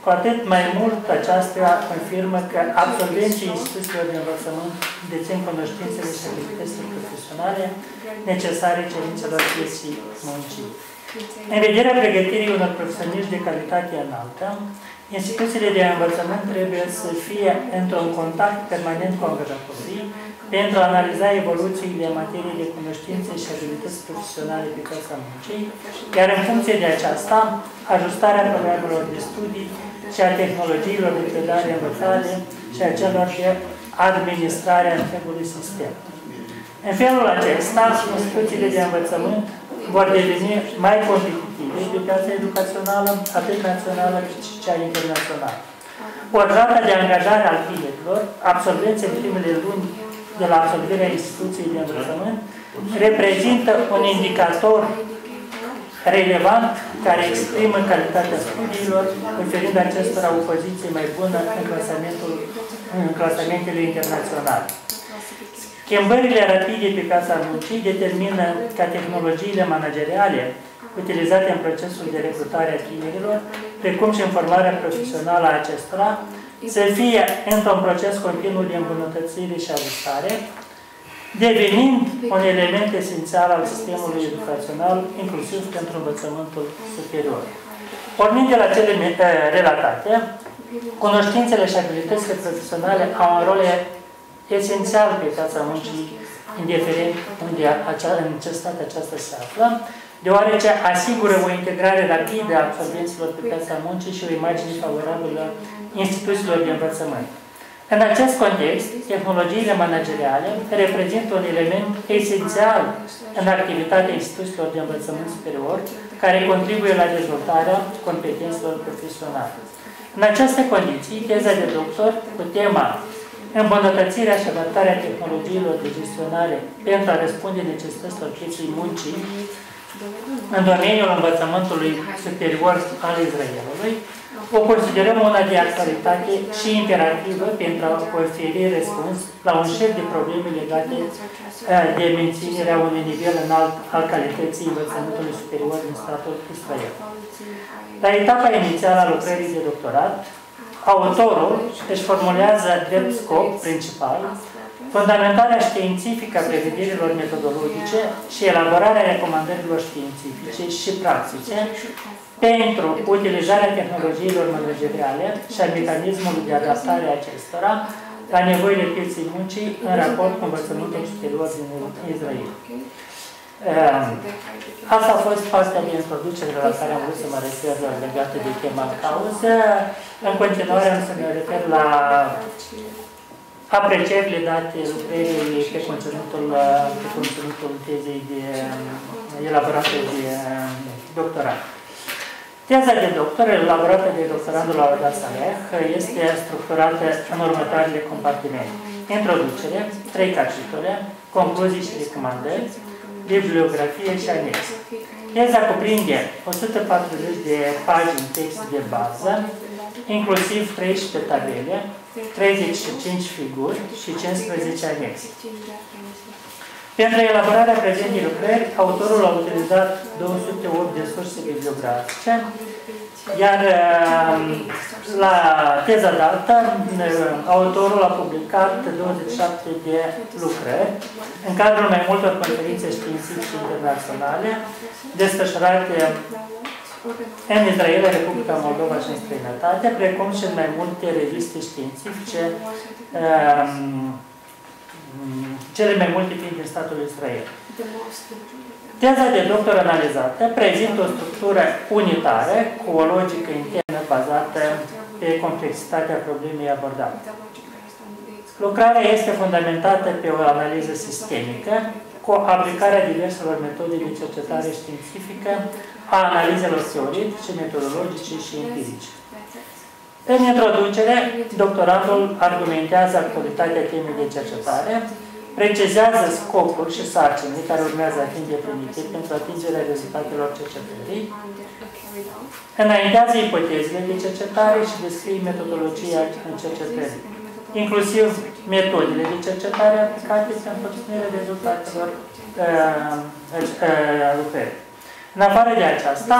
cu atât mai mult aceasta confirmă că absolvenții instituțiilor de învățământ dețin cunoștințele și abilitățile profesionale necesare cerințelor pieții muncii. În vederea pregătirii unor profesioniști de calitate înaltă, instituțiile de învățământ trebuie să fie într-un contact permanent cu angajatorii pentru a analiza evoluțiile în materie de cunoștințe și abilități profesionale pe piața muncii, iar în funcție de aceasta, ajustarea programelor de studii și a tehnologiilor de predare învățare și a celor de administrare a întregului sistem. În felul acesta, instituțiile de învățământ vor deveni mai competitive pe piața educațională, atât națională cât și cea internațională. O rata de angajare al tinerilor, absolvenți în primele luni de la absolvirea instituției de învățământ, reprezintă un indicator relevant care exprimă calitatea studiilor, oferind acestora o poziție mai bună în, clasamentul, în clasamentele internaționale. Schimbările rapide pe piața muncii determină ca tehnologiile manageriale utilizate în procesul de recrutare a tinerilor, precum și în formarea profesională a acestora, să fie într-un proces continuu de îmbunătățire și ajustare, devenind un element esențial al sistemului educațional, inclusiv pentru învățământul superior. Pornind de la cele relatate, cunoștințele și abilitățile profesionale au un rol esențial pe piața muncii, indiferent unde acea, în ce stat aceasta se află, deoarece asigură o integrare rapidă a absolvenților pe piața muncii și o imagine favorabilă instituțiilor de învățământ. În acest context, tehnologiile manageriale reprezintă un element esențial în activitatea instituțiilor de învățământ superior, care contribuie la dezvoltarea competențelor profesionale. În aceste condiții, teza de doctor cu tema îmbunătățirea și adaptarea tehnologiilor de gestionare pentru a răspunde necesităților pieței muncii în domeniul învățământului superior al Israelului, o considerăm una de actualitate și imperativă pentru a oferi răspuns la un șir de probleme legate eh, de menținerea unui nivel înalt al calității învățământului superior din statul Israel. La etapa inițială a lucrării de doctorat, autorul își formulează drept scop principal fundamentarea științifică a prevederilor metodologice și elaborarea recomandărilor științifice și practice pentru utilizarea tehnologiilor manageriale și a mecanismului de adaptare a acestora la nevoile pieței muncii în raport cu învățământul superior din Israel. Ehm, asta a fost partea de introducere la care am vrut să mă refer legată de tema cauză. În continuare am să mă refer la aprecierile date lucrării pe conținutul, pe conținutul tezei de elaborată de doctorat. Teza de doctor, elaborată de doctorandul Lauda Saleh, este structurată în următoarele compartimente. Introducere, trei capitole, concluzii și recomandări, bibliografie și anex. Teza cuprinde 140 de pagini text de bază, inclusiv 13 tabele, 35 figuri și 15 anexe. Pentru elaborarea prezentei lucrări, autorul a utilizat 208 de surse bibliografice, iar um, la teza dată, autorul a publicat 27 de lucrări în cadrul mai multor conferințe științifice internaționale desfășurate în Israel, Republica Moldova și în străinătate, precum și în mai multe reviste științifice um, cele mai multe fiind din statul Israel. Teza de doctor analizată prezintă o structură unitară cu o logică internă bazată pe complexitatea problemei abordate. Lucrarea este fundamentată pe o analiză sistemică cu aplicarea diverselor metode de cercetare științifică, a analizelor teoretice, metodologice și empirice. În introducere, doctoratul argumentează actualitatea temei de cercetare, precizează scopul și sarcinile care urmează a fi îndeplinite pentru atingerea rezultatelor cercetării, înaintează ipotezele de cercetare și descrie metodologia cercetării, inclusiv metodele de cercetare aplicate pentru obținerea rezultatelor uh, uh, lucrării. În afară de aceasta,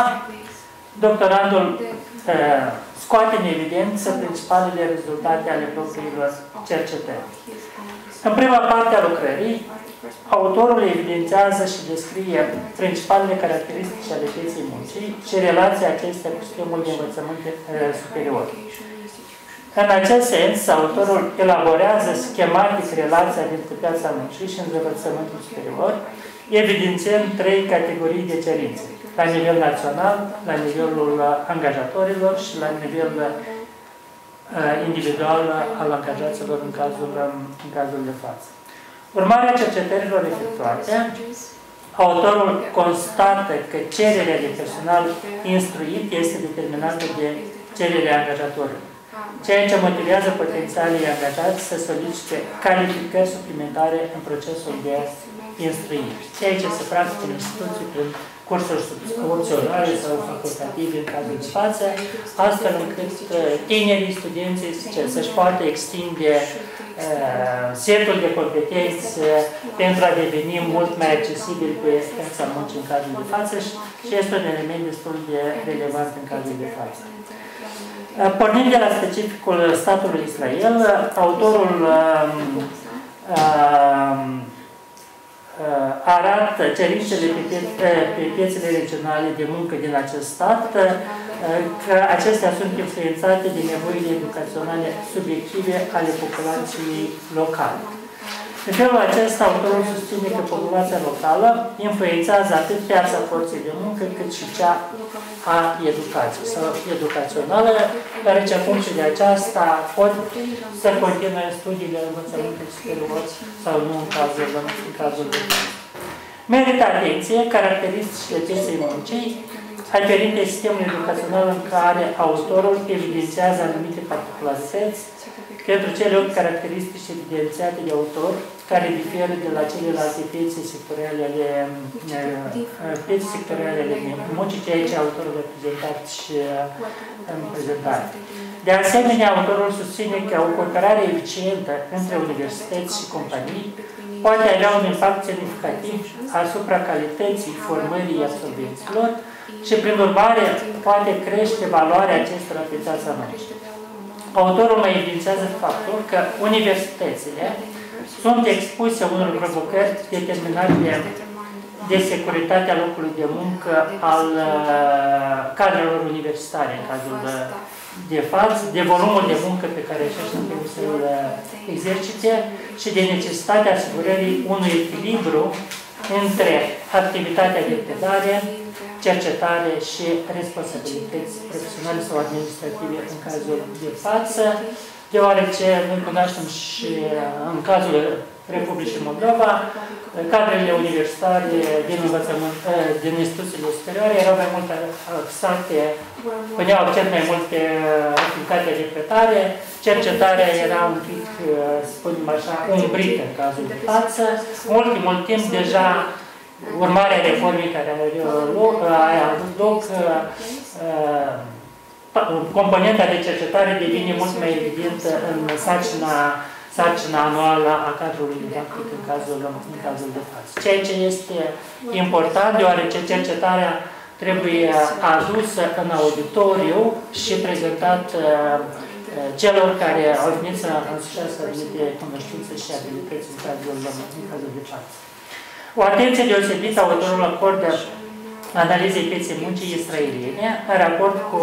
doctorandul uh, scoate în evidență principalele rezultate ale propriilor cercetări. În prima parte a lucrării, autorul evidențiază și descrie principalele caracteristici ale pieței muncii și relația acestea cu sistemul de învățământ uh, superior. În acest sens, autorul elaborează schematic relația dintre piața muncii și învățământul superior, evidențiând trei categorii de cerințe, la nivel național, la nivelul angajatorilor și la nivel uh, individual al angajaților în cazul, în cazul de față. Urmarea cercetărilor efectuate, autorul constată că cererea de personal instruit este determinată de cererea angajatorilor ceea ce motivează potențialii angajați să solicite calificări suplimentare în procesul de instruire, ceea ce se practică în instituții prin cursuri opționale sau facultative în cazul de față, astfel încât uh, tinerii studenții să-și poată extinde uh, setul de competențe pentru a deveni mult mai accesibil pe piața muncii în cazul de față și este un element destul de relevant în cazul de față. Uh, pornind de la specificul statului Israel, autorul um, um, uh, arată cerințele pe, pie pe piețele regionale de muncă din acest stat, uh, că acestea sunt influențate de nevoile educaționale subiective ale populației locale. În felul acesta, autorul susține că populația locală influențează atât piața forței de muncă, cât și cea a educației sau educațională, deoarece funcție de aceasta pot să continue studiile învățământului superior sau nu în cazul, în cazul de Merită atenție caracteristicile pieței muncii, aferente sistemului educațional în care autorul evidențiază anumite particularități pentru cele 8 caracteristici evidențiate de autor, care diferă de la celelalte piețe sectoriale ale, eh, piețe sectoriale ale muncii, ceea ce autorul a prezentat și eh, în prezentare. De asemenea, autorul susține că o cooperare eficientă între universități și companii poate avea un impact semnificativ asupra calității formării absolvenților și, prin urmare, poate crește valoarea acestora pe piața muncii. Autorul mai evidențiază faptul că universitățile sunt expuse unor provocări determinate de, de securitatea locului de muncă al uh, cadrelor universitare în cazul de, de față, de volumul de muncă pe care aceștia trebuie să-l uh, exercite și de necesitatea asigurării unui echilibru între activitatea de predare, cercetare și responsabilități profesionale sau administrative în cazul de față, deoarece noi cunoaștem și în cazul Republicii Moldova, cadrele universitare din învățământ, din instituțiile superioare erau mai mult axate, puneau accent mai mult pe activitatea de pretare, cercetarea era un pic, să spunem așa, umbrită în cazul de față. În ultimul timp, deja urmarea reformei care a avut loc, componenta de cercetare devine mult mai evidentă în sarcina, sarcina anuală a cadrului didactic în cazul, în cazul de față. Ceea ce este important, deoarece cercetarea trebuie adusă în auditoriu și prezentat celor care au venit să însușească anumite cunoștințe și abilități în cazul, în cazul de față. O atenție deosebită autorul acordă analizei pieței muncii israeliene în raport cu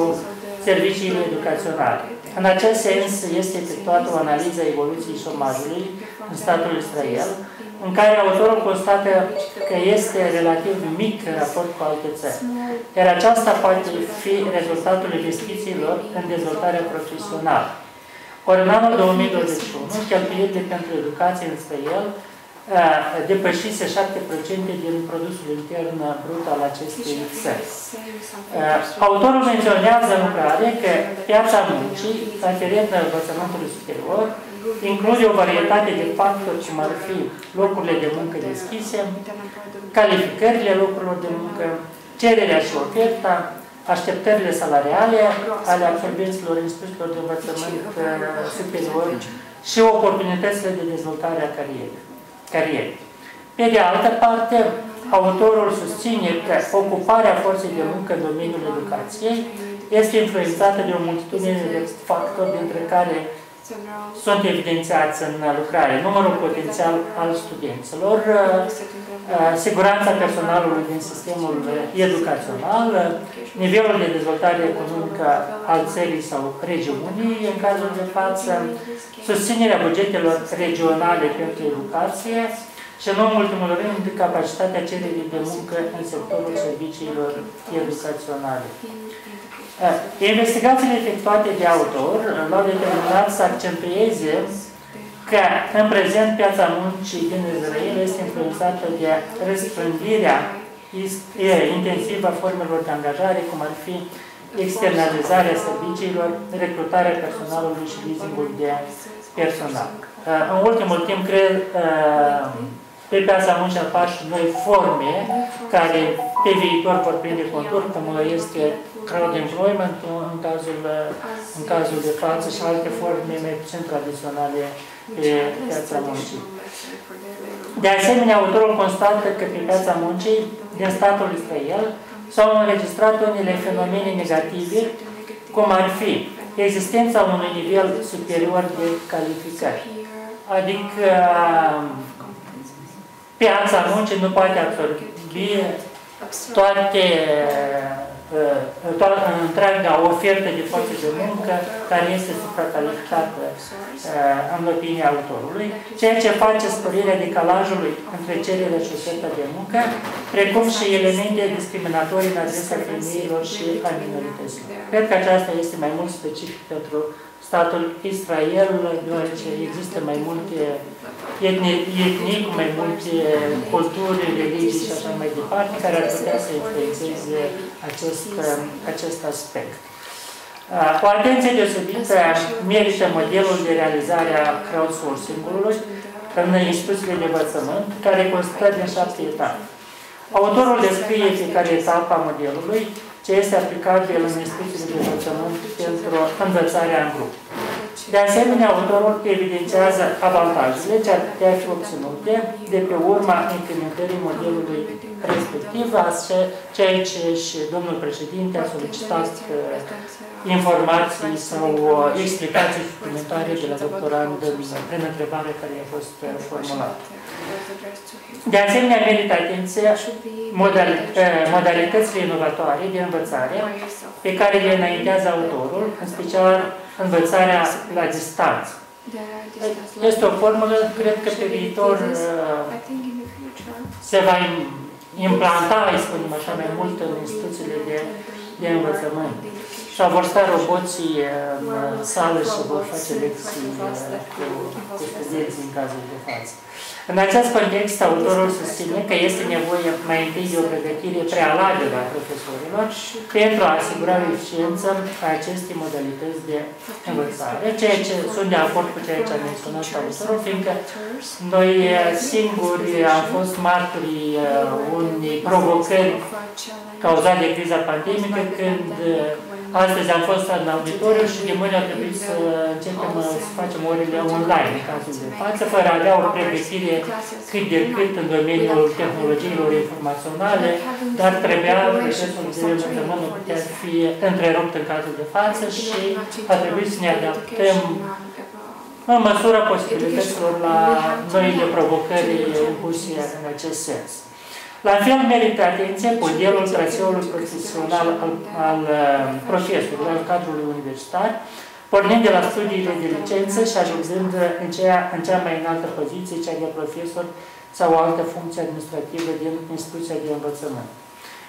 serviciile educaționale. În acest sens este efectuată o analiză a evoluției șomajului în statul Israel, în care autorul constată că este relativ mic în raport cu alte țări. Iar aceasta poate fi rezultatul investițiilor în dezvoltarea profesională. Ori în anul 2021, cheltuielile pentru educație în Israel depășise 7% din produsul intern brut al acestei țări. Autorul menționează în lucrare că piața muncii, aferentă învățământului superior, include o varietate de factori, cum ar fi locurile de muncă deschise, calificările locurilor de muncă, cererea și oferta, așteptările salariale ale absolvenților instituțiilor de învățământ superior și oportunitățile de dezvoltare a carierei carierei. Pe de altă parte, autorul susține că ocuparea forței de muncă în domeniul educației este influențată de o multitudine de factori, dintre care sunt evidențiați în lucrare. Numărul potențial al studenților, uh, uh, siguranța personalului din sistemul educațional, nivelul de dezvoltare economică al țării sau regiunii, în cazul de față, susținerea bugetelor regionale pentru educație și, în ultimul rând, capacitatea cererii de muncă în sectorul serviciilor educaționale. Investigațiile efectuate de autor l-au determinat să accentueze că în prezent piața muncii din Israel este influențată de răspândirea intensivă a formelor de angajare, cum ar fi externalizarea serviciilor, recrutarea personalului și leasingul de personal. În ultimul timp, cred, pe piața muncii apar și noi forme care pe viitor vor prinde contur, cum este crowd employment în cazul, în cazul de față și alte forme mai puțin tradiționale pe piața muncii. De asemenea, autorul constată că pe piața muncii din statul Israel s-au înregistrat unele fenomene negative, cum ar fi existența unui nivel superior de calificări. Adică piața muncii nu poate absorbi toate Uh, toată întreaga ofertă de forță de muncă care este supracalificată uh, în opinia autorului, ceea ce face sporirea decalajului între cerere și oferta de muncă, precum și elemente discriminatorii în adresa femeilor și a minorităților. Cred că aceasta este mai mult specific pentru statul Israel, deoarece există mai multe etnii, etnii cu mai multe culturi, religii și așa mai departe, care ar putea să influențeze acest, acest aspect. O atenție deosebită merită modelul de realizare a crowdsourcing-ului în instituțiile de învățământ, care constă din șapte etape. Autorul descrie fiecare etapă a modelului, ce este aplicabil în instituțiile de învățământ pentru învățarea în grup. De asemenea, autorul evidențiază avantajele ce ar putea fi obținute de pe urma implementării modelului respectiv, ceea ce și domnul președinte a solicitat uh, informații sau uh, explicații suplimentare de la doctorand prin întrebare care a fost uh, formulată. De asemenea, merită atenție modalitățile inovatoare de învățare pe care le înaintează autorul, în special învățarea la distanță. Este o formulă, cred că pe viitor se va implanta, îi spunem așa, mai mult în instituțiile de, de învățământ. Și vor sta roboții în sală și vor face lecții cu, cu studenții în cazul de față. În acest context, autorul susține că este nevoie mai întâi de o pregătire prealabilă a profesorilor pentru a asigura eficiență a acestei modalități de învățare, ceea ce sunt de acord cu ceea ce a menționat autorul, fiindcă noi singuri am fost martori uh, unei provocări cauzate de criza pandemică, când Astăzi am fost în auditoriu și de mâine a trebuit să începem să facem orele online în cazul de față, fără a avea o pregătire cât de cât în domeniul tehnologiilor informaționale, dar trebuia procesul de învățământ nu putea fi întrerupt în cazul de față și a trebuit să ne adaptăm în măsura posibilităților la noile provocări impuse în acest sens. La fel merită atenție modelul traseului profesional al, al uh, profesorului, al cadrului universitar, pornind de la studiile de licență și ajungând în cea, în cea mai înaltă poziție, cea de profesor sau o altă funcție administrativă din instituția de învățământ.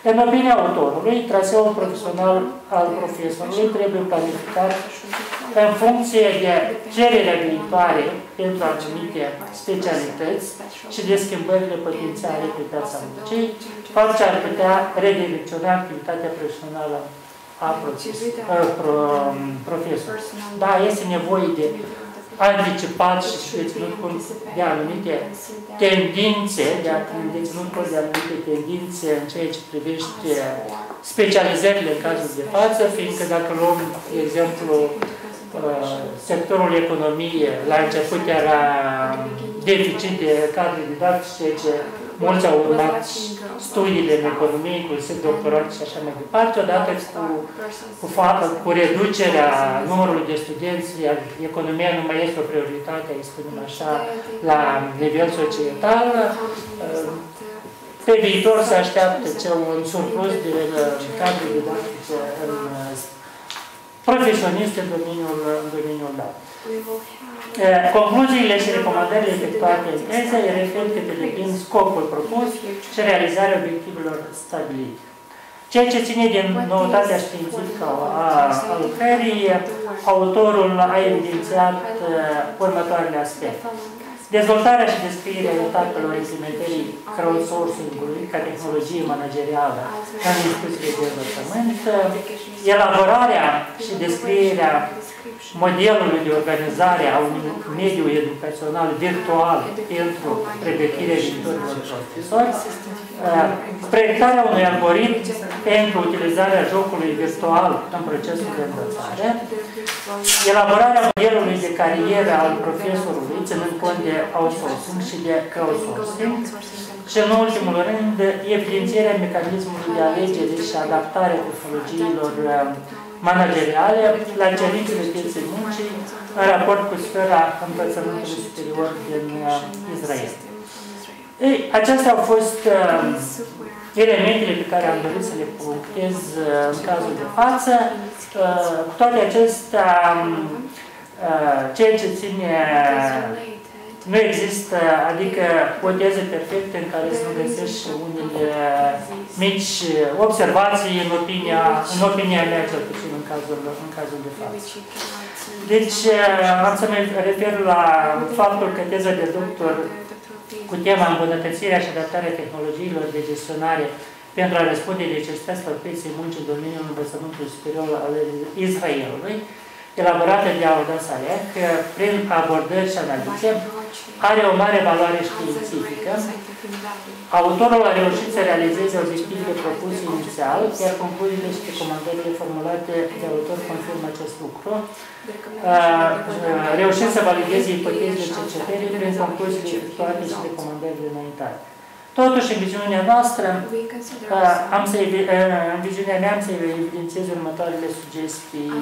În opinia autorului, traseul profesional al profesorului trebuie planificat în funcție de cererea viitoare pentru anumite specialități și de schimbările potențiale pe piața muncii, fapt ce ar putea redirecționa activitatea profesională a profesorului. Da, este nevoie de anticipat și de ținut cont de anumite tendințe, de a de ținut cont de anumite tendințe în ceea ce privește specializările în cazul de față, fiindcă dacă luăm, de exemplu, uh, sectorul economiei, la început era deficit de cadre didactice, ce mulți au urmat studiile în economie, inclusiv doctorat și așa mai departe, odată cu, cu, cu reducerea numărului de studenți, iar economia nu mai este o prioritate, să spunem așa, la nivel societal, pe viitor se așteaptă ce un surplus de cadre didactice în profesioniste în domeniul, în domeniul dat. Concluziile și recomandările efectuate în teză refer către deplin scopul propus și realizarea obiectivelor stabilite. Ceea ce ține din noutatea științifică a lucrării, autorul a evidențiat următoarele aspecte. Dezvoltarea și descrierea etapelor implementării crowdsourcing-ului ca tehnologie managerială în instituțiile de învățământ, elaborarea și descrierea modelului de organizare a unui mediu educațional virtual pentru pregătirea viitorilor profesori, uh, proiectarea unui algoritm pentru utilizarea jocului virtual în procesul de învățare, elaborarea modelului de carieră al profesorului, ținând cont de outsourcing și de crowdsourcing, și în ultimul rând, evidențierea mecanismului de alegere și adaptare tehnologiilor uh, manageriale la cerințele pieței muncii în raport cu sfera învățământului superior din uh, Israel. Ei, acestea au fost uh, elementele pe care am dorit să le punctez uh, în cazul de față. Uh, toate acestea, um, uh, ceea ce ține nu există, adică o teză perfectă în care să nu găsești unele mici observații în opinia, în opinia mea, cel puțin în cazul, în cazul de față. Deci, am să mă refer la faptul că teza de doctor cu tema îmbunătățirea și adaptarea tehnologiilor de gestionare pentru a răspunde necesităților pieței muncii în domeniul învățământului superior al Israelului, elaborată de Auda Saleh, prin abordări și analize, are o mare valoare științifică. Autorul a reușit să realizeze obiectivele propuse inițial, iar concluziile și recomandările formulate de autor confirmă acest lucru, reușind să valideze ipotezele cercetării prin concluziile efectuate și recomandările înaintate. Totuși, în viziunea noastră, am să, în viziunea mea am să evidențiez următoarele sugestii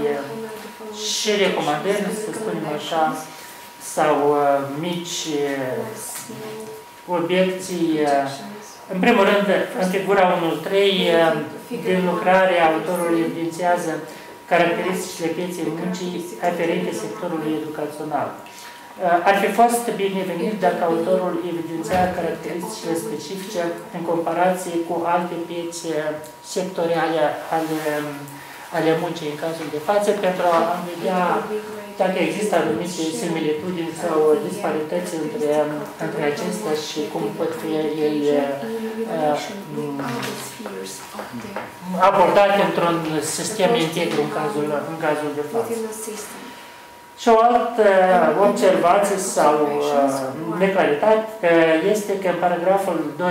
și recomandări, să spunem așa, sau mici obiecții. În primul rând, în figura 1.3, din lucrare, autorul evidențiază caracteristicile pieței muncii aferente sectorului educațional. Ar fi fost binevenit dacă autorul evidenția caracteristicile specifice în comparație cu alte piețe sectoriale ale, ale muncii în cazul de față, pentru a vedea dacă există anumite similitudini sau disparități între, între acestea și cum pot fi ele uh, abordate într-un sistem integru în cazul, în cazul de față. Și o altă observație sau uh, neclaritate este că în paragraful 2.2,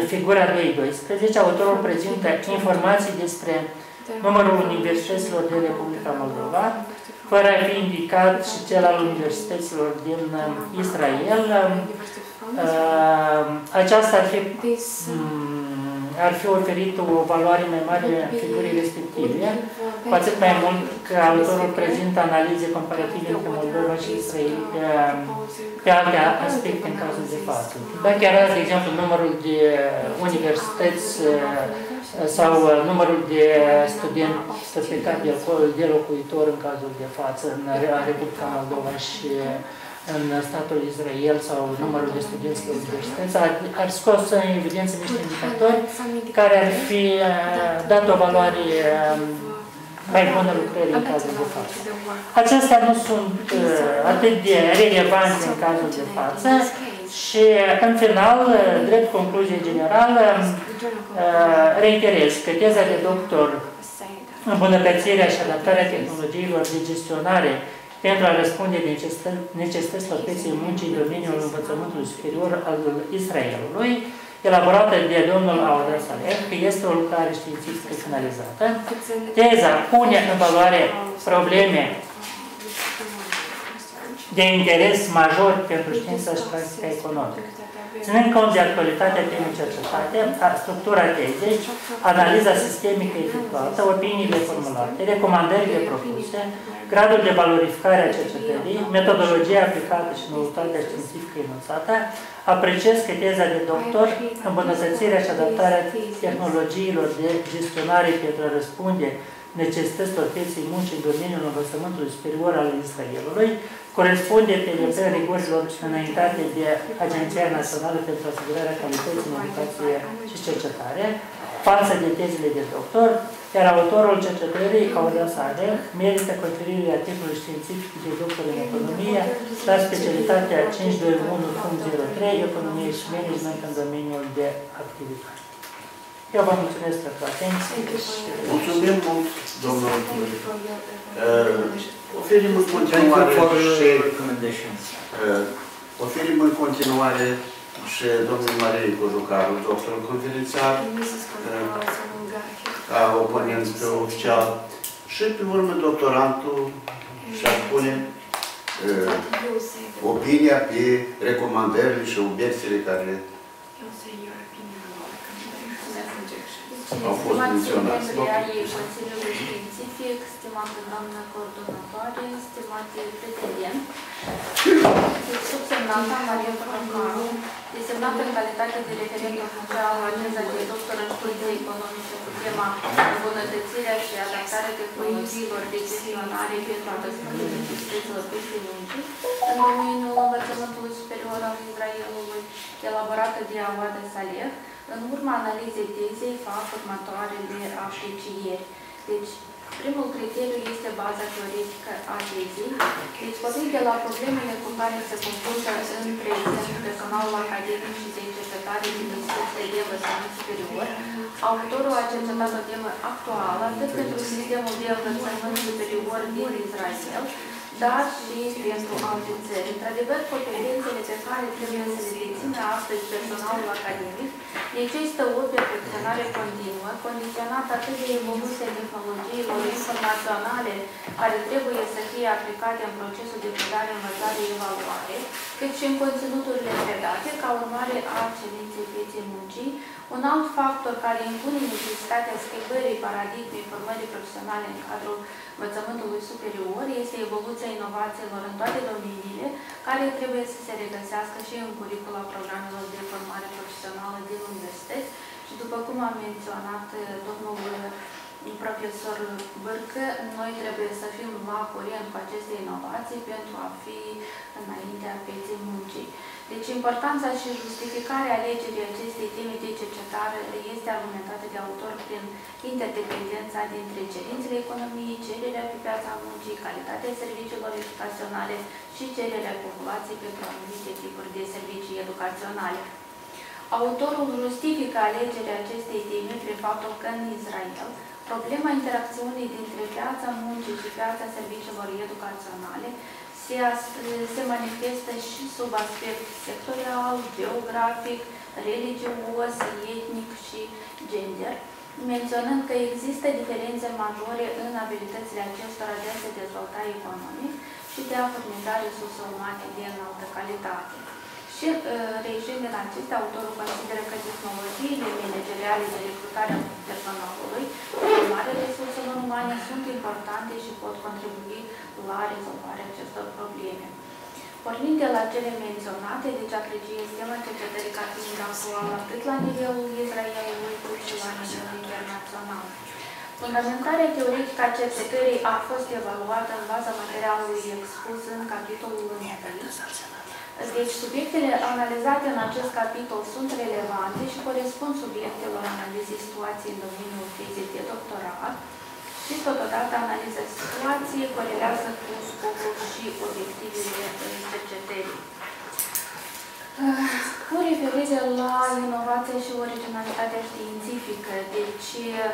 în figura 2.12, autorul prezintă informații despre numărul universităților din Republica Moldova, fără a fi indicat și cel al universităților din uh, Israel. Uh, aceasta ar fi ar fi oferit o valoare mai mare în figurii respective, cu atât mai mult că autorul prezintă analize comparative între Moldova și Israel pe, pe alte aspecte în cazul de față. Dacă era, de exemplu, numărul de universități sau numărul de studenți plecat de, de locuitor în cazul de față în Republica Moldova și în statul Israel sau numărul de studenți pe universități, ar, ar scos în evidență niște indicatori care ar fi uh, dat o valoare um, mai bună lucrării în cazul de față. Acestea nu sunt uh, atât de relevante în cazul de față și, în final, uh, drept concluzie generală, reiterez că teza de doctor îmbunătățirea și adaptarea tehnologiilor de gestionare pentru a răspunde necesităților pieței muncii în domeniul învățământului superior al Israelului, elaborată de domnul Audrey Saleh, că este o lucrare științifică finalizată. Teza pune în valoare probleme de interes major pentru știința și practica economică. Ținând cont de actualitatea temei cercetate, structura tezei, analiza sistemică efectuată, opiniile formulate, recomandările propuse, gradul de valorificare a cercetării, metodologia aplicată și noutatea științifică enunțată, apreciez că teza de doctor, îmbunătățirea și adaptarea tehnologiilor de gestionare pentru a răspunde necesităților pieței muncii în domeniul învățământului superior al Israelului, corespunde pe deplin rigurilor înaintate de Agenția Națională pentru Asigurarea Calității în Educație și Cercetare, față de tezele de doctor, iar autorul cercetării, Aurea Sade, merită conferirea titlului științific de doctor în economie la specialitatea 521.03, Economie și Management în domeniul de activitate. Eu vă mulțumesc pentru atenție. Mulțumim mult, domnul uh, Oferim în continuare și, uh, oferim în continuare și domnul Marie Cojucaru, doctor conferențiar, uh, ca oponent oficial, și pe urmă doctorantul și-ar pune uh, opinia pe recomandările și obiecțiile care au fost menționate. membri ai Consiliului Științific, stimată doamnă coordonatoare, stimate pretendent, subsemnata Maria Păcăcaru, desemnată în calitate de referent oficial la teza de doctor în științe economice cu tema îmbunătățirea și adaptarea tehnologiilor de gestionare pentru a răspunde necesităților pieței muncii în domeniul învățământului superior al Israelului, elaborată de Awad Saleh, în urma analizei tezei fac următoarele aprecieri. Deci, primul criteriu este baza teoretică a tezei. Deci, pornind de la problemele cu care se confruntă în prezent personalul academic și de cercetare din instituțiile de învățământ superior, autorul a cercetat o temă actuală atât pentru sistemul de învățământ superior din Israel, dar și pentru alte țări. Într-adevăr, competențele pe care trebuie să le dețină astăzi personalul academic necesită o perfecționare continuă, condiționată atât de evoluția tehnologiilor informaționale care trebuie să fie aplicate în procesul de predare, învățare, evaluare, cât și în conținuturile predate, ca urmare a cerinței pieței muncii, un alt factor care impune necesitatea schimbării paradigmei formării profesionale în cadrul învățământului superior este evoluția inovațiilor în toate domeniile, care trebuie să se regăsească și în curicula programelor de formare profesională din universități. Și după cum a menționat eh, domnul eh, profesor Bărcă, noi trebuie să fim la curent cu aceste inovații pentru a fi înaintea pieței muncii. Deci importanța și justificarea alegerii acestei teme de cercetare este argumentată de autor prin interdependența dintre cerințele economiei, cererea pe piața muncii, calitatea serviciilor educaționale și cererea populației pentru anumite tipuri de servicii educaționale. Autorul justifică alegerea acestei teme prin faptul că în Israel problema interacțiunii dintre piața muncii și piața serviciilor educaționale se, se manifestă și sub aspect sectorial, geografic, religios, etnic și gender, menționând că există diferențe majore în abilitățile acestora de a se dezvolta economic și de a furniza resurse umane de înaltă calitate. Și uh, reișind din acestea, autorul consideră că tehnologiile manageriale de recrutare a personalului, formare resurselor umane, sunt importante și pot contribui la rezolvarea acestor probleme. Pornind de la cele menționate, deci apreciez tema cercetării ca fiind actuală atât la nivelul Israelului cât și la nivelul internațional. Fundamentarea teoretică a cercetării a fost evaluată în baza materialului expus în capitolul 1. Deci subiectele analizate în acest capitol sunt relevante și corespund subiectelor analizei situației în domeniul fizei de doctorat și totodată analiza situației corelează cu scopul și obiectivele cercetării. Cu referire la inovația și originalitatea științifică, deci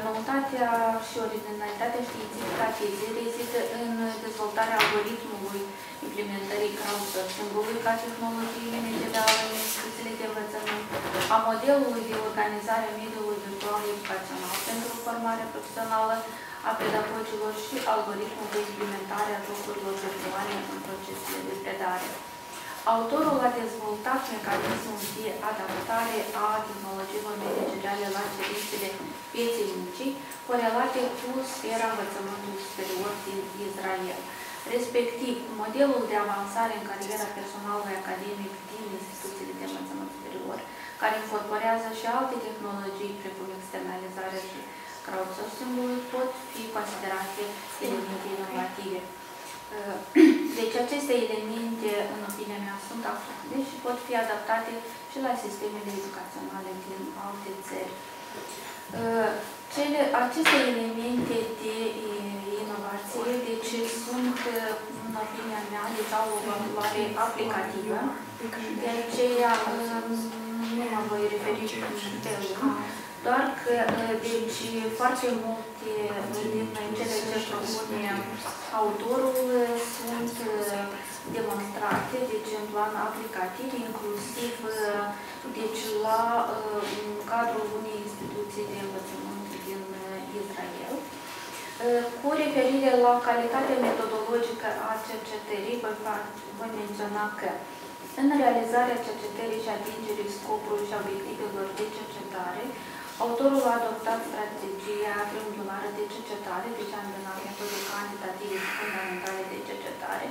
noutatea și originalitatea științifică a fizei rezidă în dezvoltarea algoritmului implementării crowdsourcing-ului ca tehnologie managerială în instituțiile de învățământ, a modelului de organizare a mediului virtual educațional pentru formare profesională a pedagogilor și algoritmul de implementare a jocurilor virtuale în procesele de predare predare. Autorul a dezvoltat mecanismul de adaptare a tehnologiilor manageriale la cerințele pieței muncii corelate cu sfera învățământului superior din Israel, respectiv modelul de avansare în cariera personalului academic din instituțiile de învățământ superior, care incorporează și alte tehnologii precum externalizarea și crowdsourcing-ul, pot fi considerate elemente inovative. Deci aceste elemente, în opinia mea, sunt actuale și pot fi adaptate și la sistemele educaționale din alte țări. Cele, aceste elemente de inovație, deci sunt, în opinia mea, deci au o valoare aplicativă, de aceea nu mă voi referi pe doar că, deci, foarte multe din cele ce propune autorul sunt demonstrate, deci, în plan aplicativ, inclusiv, deci, la cadrul unei instituții de învățământ din Israel. Cu referire la calitatea metodologică a cercetării, voi menționa că în realizarea cercetării și atingerii scopului și obiectivelor de cercetare, Autorul a adoptat strategia triunghiulară de cercetare, deci a îndemnat metode cantitative și fundamentale de cercetare,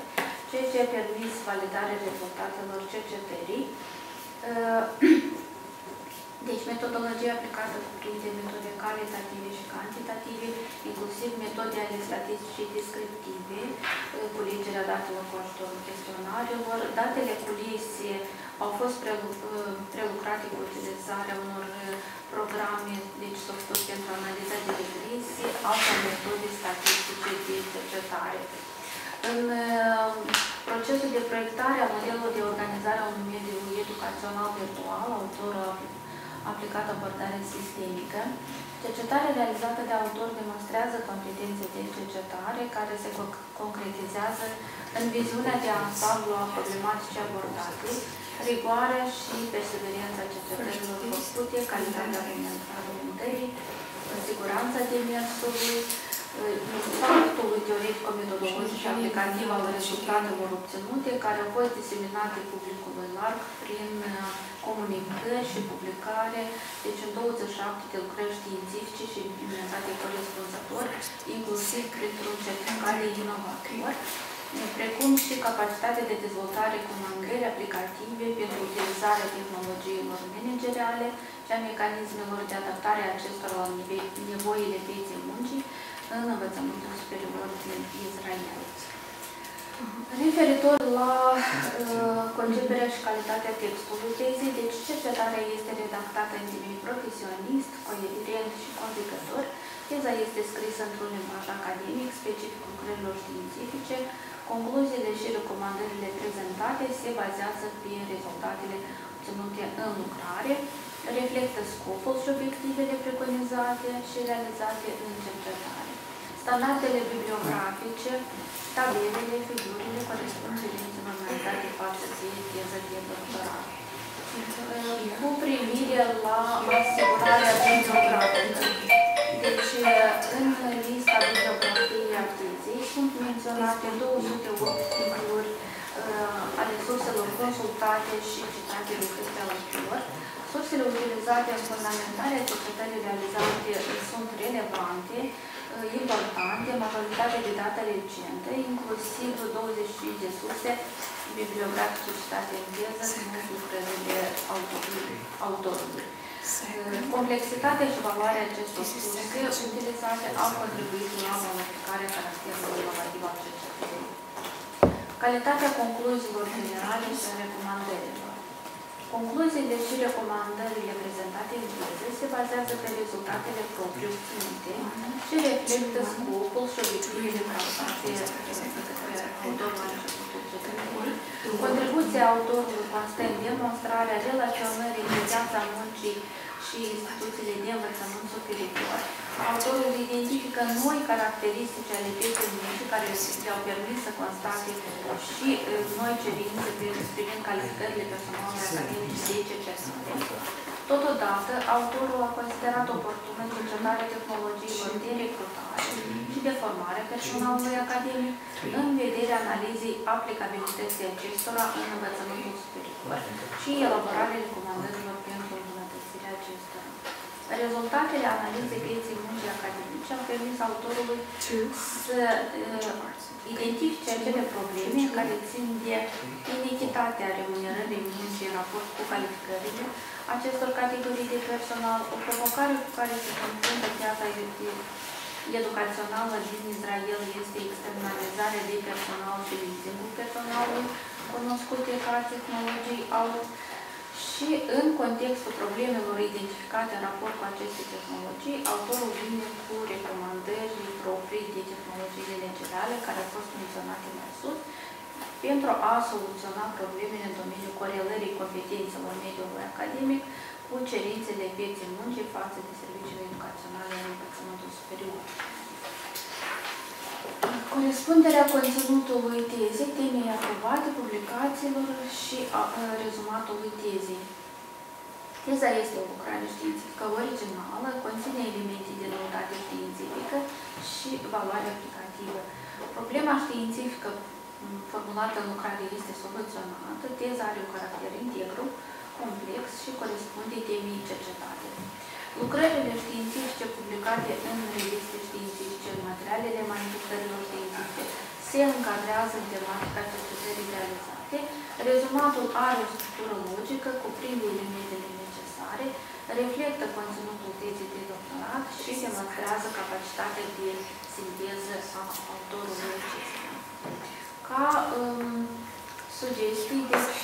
ceea ce a permis validarea rezultatelor cercetării. Deci, metodologia aplicată cuprinde metode calitative și cantitative, inclusiv metode ale statisticii descriptive, culegerea datelor cu ajutorul chestionarilor. Datele culese au fost prelucrate cu utilizarea unor programe, deci softuri pentru analiza de regresie, alte metode statistice de cercetare. În uh, procesul de proiectare a modelului de organizare a unui mediu educațional virtual, autorul a aplicat abordare sistemică. Cercetarea realizată de autor demonstrează competențe de cercetare care se concretizează în viziunea de ansamblu a problematicii abordate, rigoarea și perseverența cercetărilor făcute, calitatea argumentării, siguranța demersului, impactul teoretico-metodologic și aplicativ al rezultatelor obținute, care au fost diseminate publicului larg prin uh, comunicări și publicare, deci în 27 de lucrări științifice și implementate corespunzător, inclusiv printr-un certificat de inovator, precum și capacitatea de dezvoltare cu mangări aplicative pentru utilizarea tehnologiilor manageriale și a mecanismelor de adaptare a acestora la nevoile pieței muncii în învățământul superior din Israel. Referitor la uh, conceperea și calitatea textului tezei, deci cercetarea este redactată în temei profesionist, coerent și convingător. Teza este scrisă într-un limbaj academic, specific lucrărilor științifice, Concluziile și recomandările prezentate se bazează pe rezultatele obținute în lucrare, reflectă scopul și obiectivele preconizate și realizate în cercetare. Standardele bibliografice, tabelele, figurile corespund cerințe normalizate față de teză de doctorat. Cu privire la asigurarea bibliografică, deci în lista bibliografiei actizei sunt menționate 208 titluri uh, ale surselor consultate și citate de către autor. Sursele utilizate în fundamentarea cercetării realizate sunt relevante, uh, importante, majoritatea de date recente, inclusiv 25 de surse bibliografice citate în teză, sunt lucrările autorului. Complexitatea și valoarea acestor surse utilizate au contribuit la valorificarea caracterului inovativ al cercetării. Calitatea concluziilor generale și a recomandărilor. Concluziile și recomandările prezentate în teză se bazează pe rezultatele proprii obținute și reflectă scopul și obiectivele cauzate de autorul la începutul cercetării. Contribuția autorului constă în demonstrarea relaționării de viața muncii și instituțiile de învățământ superior. Autorul identifică noi caracteristici ale pieței muncii care le-au permis să constate și noi cerințe privind calificările personalului academice de cercetare. Totodată, autorul a considerat oportună cercetarea tehnologiilor de recrutare și de formare personalului academic în vederea analizei aplicabilității acestora în învățământul superior și elaborarea recomandărilor pentru îmbunătățirea acestora. Rezultatele analizei vieții muncii academice au permis autorului să uh, identifice acele probleme care țin de inechitatea remunerării muncii în raport cu calificările acestor categorii de personal, o provocare cu care se confruntă piața educațională din Israel. Este externalizarea de personal și leasingul personalului, cunoscute ca tehnologii auto, și în contextul problemelor identificate în raport cu aceste tehnologii, autorul vine cu recomandări proprii de tehnologiile generale care au fost menționate mai sus, pentru a soluționa problemele în domeniul corelării competențelor mediului academic cu cerințele pieței muncii față de serviciile educaționale în învățământul superior. Corespunderea conținutului tezei, temei aprobate, publicațiilor și a, a, rezumatului tezei. Teza este o lucrare științifică originală, conține elemente de noutate științifică și valoare aplicativă. Problema științifică formulată în lucrare este soluționată, teza are un caracter integru, complex și corespunde temei cercetate. Lucrările științifice publicate în reviste științifice, în materialele manifestărilor științifice, se încadrează în tematica cercetării realizate. Rezumatul are o structură logică, cuprinde elementele necesare, reflectă conținutul tezei de doctorat și demonstrează capacitatea de sinteză a autorului acesta. Ca um, sugestii, deci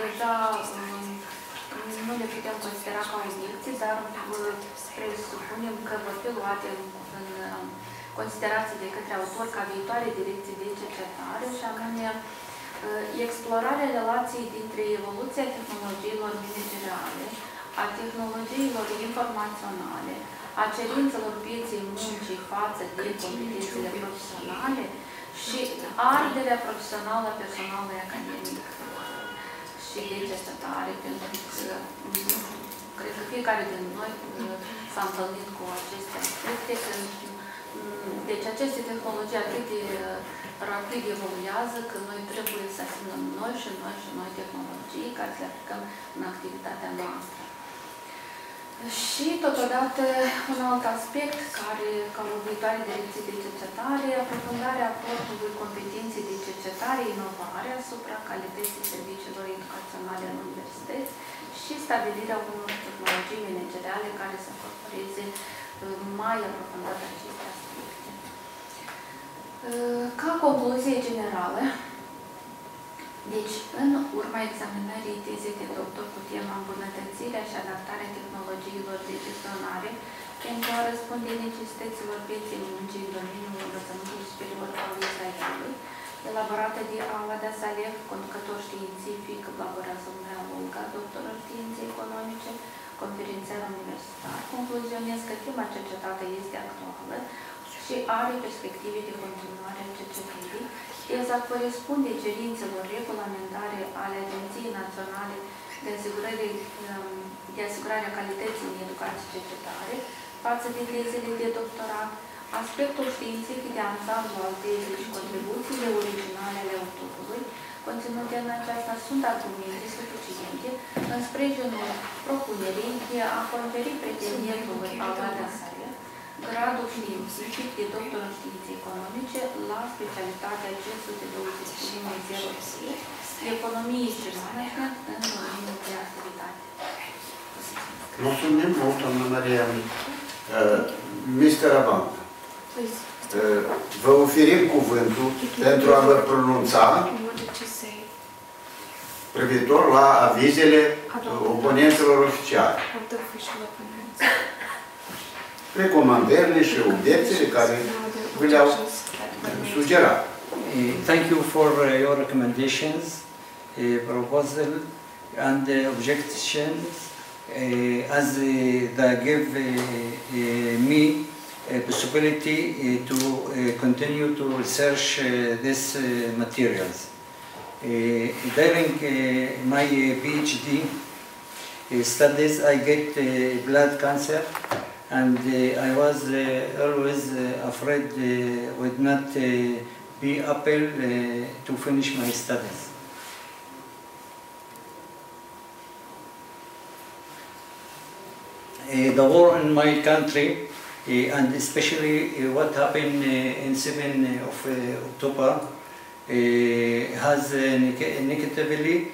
deja um, nu le putem considera ca obiecții, dar presupunem că vor fi luate în, în um, considerație de către autor ca viitoare direcție de cercetare și anume uh, explorarea relației dintre evoluția tehnologiilor manageriale, a tehnologiilor informaționale, a cerințelor pieței muncii față de competențele profesionale și arderea profesională a personalului academic. Și de cercetare, pentru că cred că fiecare din noi uh, s-a întâlnit cu aceste aspecte, că mm, deci aceste tehnologii atât de uh, rapid evoluează că noi trebuie să asimilăm noi și noi și noi tehnologii care să le aplicăm în activitatea noastră. Și, totodată, un alt aspect care, ca o viitoare direcție de cercetare, aprofundarea aportului competenței de cercetare, inovare asupra calității serviciilor educaționale în universități și stabilirea unor tehnologii manageriale care să incorporeze uh, mai aprofundat aceste aspecte. Uh, ca concluzie generală, deci, în urma examinării tezei de doctor cu tema îmbunătățirea și adaptarea tehnologiilor de gestionare pentru a răspunde necesităților pieței muncii în domeniul învățământului superior al Israelului, elaborată de Alada Saleh, conducător științific, laborează Mea Olga, doctor în științe economice, conferențiar universitar, concluzionez că tema cercetată este actuală și are perspective de continuare a cercetării ESA corespunde cerințelor regulamentare ale Agenției Naționale de Asigurare, um, de asigurare a Calității în Educație Cercetare față de tezele de doctorat, aspectul științific de ansamblu al tezei și contribuțiile originale ale autorului, conținute în aceasta sunt argumente suficiente în sprijinul propunerii de a conferi pretendentului Alada Sare gradul științific de doctor în științe economice la specialitatea 521 economie și management în domeniul de activitate. Mulțumim mult, doamna Maria. Uh, Mr. Avant, uh, vă oferim cuvântul pentru a vă pronunța privitor la avizele oponenților oficiale recomandările și obiecțiile care vi le-au sugerat. Thank you for uh, your recommendations, uh, proposal and uh, objections uh, as uh, they give uh, uh, me a possibility uh, to uh, continue to research uh, these uh, materials. Uh, during uh, my uh, PhD, uh, studies, I get uh, blood cancer, and uh, I was uh, always uh, afraid would not be able to finish my studies. The war in my country, uh, and especially uh, what happened uh, in 7 of October, has negatively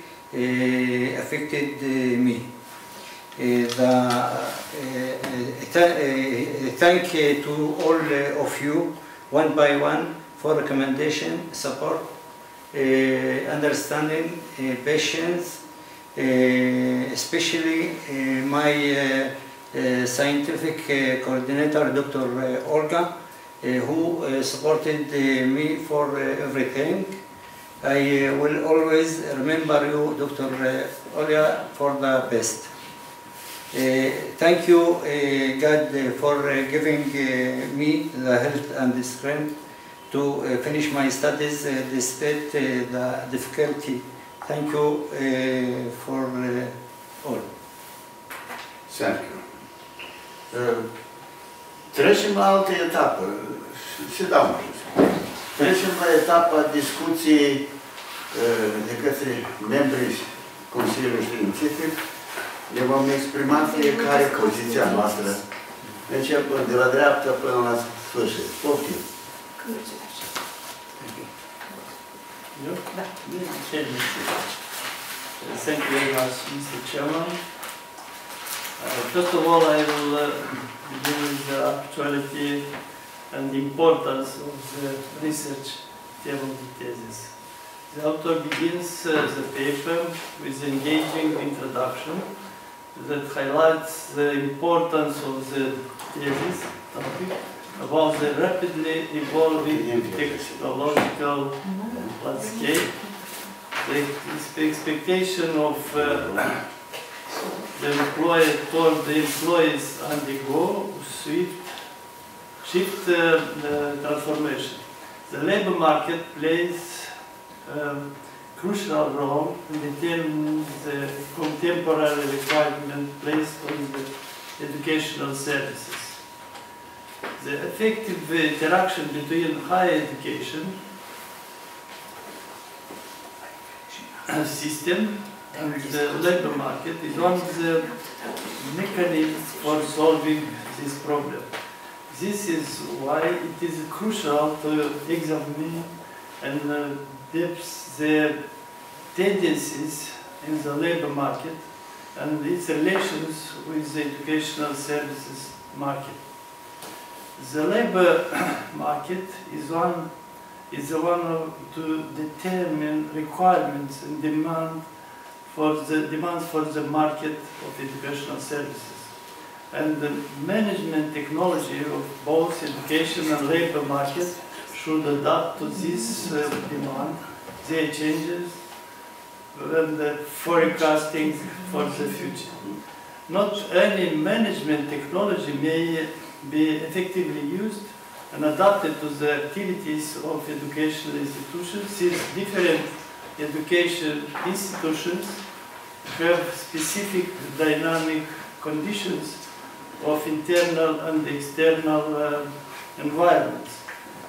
affected me. Uh, the, uh, uh, uh, thank eh, to all eh, of you, one by one, for recommendation, support, eh, understanding, patience, especially my scientific coordinator, Dr. Olga, who supported me for everything. I will always remember you, Dr. Olga, for the best. Uh, thank you, uh, God, uh, for uh, giving uh, me the health and the strength to uh, finish my studies despite the difficulty. Thank you for all. Thank you. Trecem la altă etapă. Se dau mai. Trecem la etapa discuției de către membrii Consiliului Științific. Ne vom exprima fiecare poziția noastră. Începând de la dreapta până la sfârșit. Poftim. You? Chair, Thank you very much, Mr. Chairman. Uh, First of all, I will uh, begin with the actuality and the importance of the research theme of the thesis. The author begins uh, the paper with engaging introduction that highlights the importance of the thesis topic about the rapidly evolving technological landscape, the expectation of uh, the employer toward the employees undergo swift shift uh, the transformation. The labor market plays a crucial role in determining the contemporary requirement placed on the educational services. The effective interaction between higher education system and the labor market is one of the mechanisms for solving this problem. This is why it is crucial to examine and uh, depth the tendencies in the labor market and its relations with the educational services market. The labor market is one is the one to determine requirements and demand for the demands for the market of educational services. And the management technology of both education and labor market should adapt to this uh, demand, their changes, and the forecasting for the future. Not any management technology may be effectively used and adapted to the activities of educational institutions since different education institutions have specific dynamic conditions of internal and external uh, environments.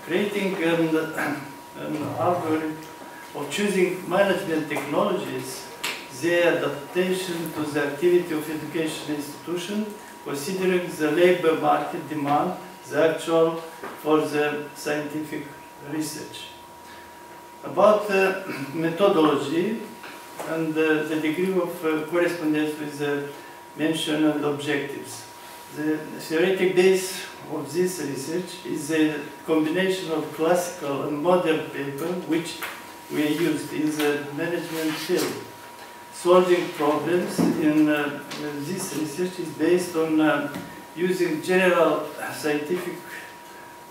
Creating an, an algorithm of choosing management technologies, their adaptation to the activity of education institution, considering the labor market demand, the actual for the scientific research. About uh, methodology and uh, the degree of uh, correspondence with the mentioned objectives. The theoretic base of this research is a combination of classical and modern paper which we used in the management field. Solving problems in uh, this research is based on uh, using general scientific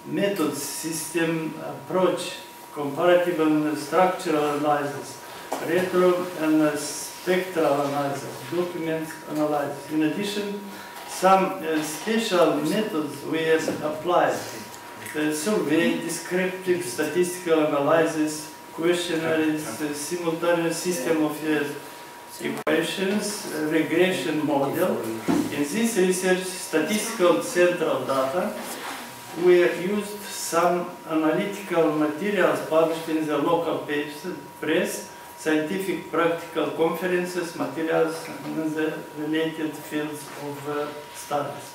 methods, system approach, comparative and structural analysis, retro and spectral analysis, document analysis. In addition, some uh, special methods were applied. The survey, descriptive statistical analysis, questionnaires, uh, simultaneous system of uh, equations regression model. In this research, statistical central data, we used some analytical materials published in the local press, scientific practical conferences, materials in the related fields of uh, studies.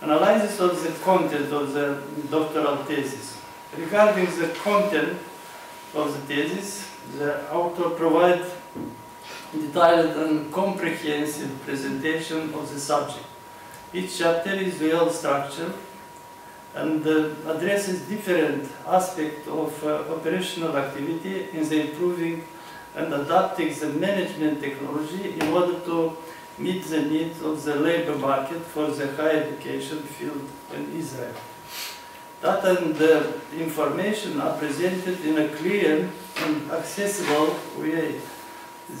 Analysis of the content of the doctoral thesis. Regarding the content of the thesis, the author provides detailed and comprehensive presentation of the subject. Each chapter is well structured and uh, addresses different aspects of uh, operational activity in the improving and adapting the management technology in order to meet the needs of the labor market for the higher education field in Israel. Data and the information are presented in a clear and accessible way.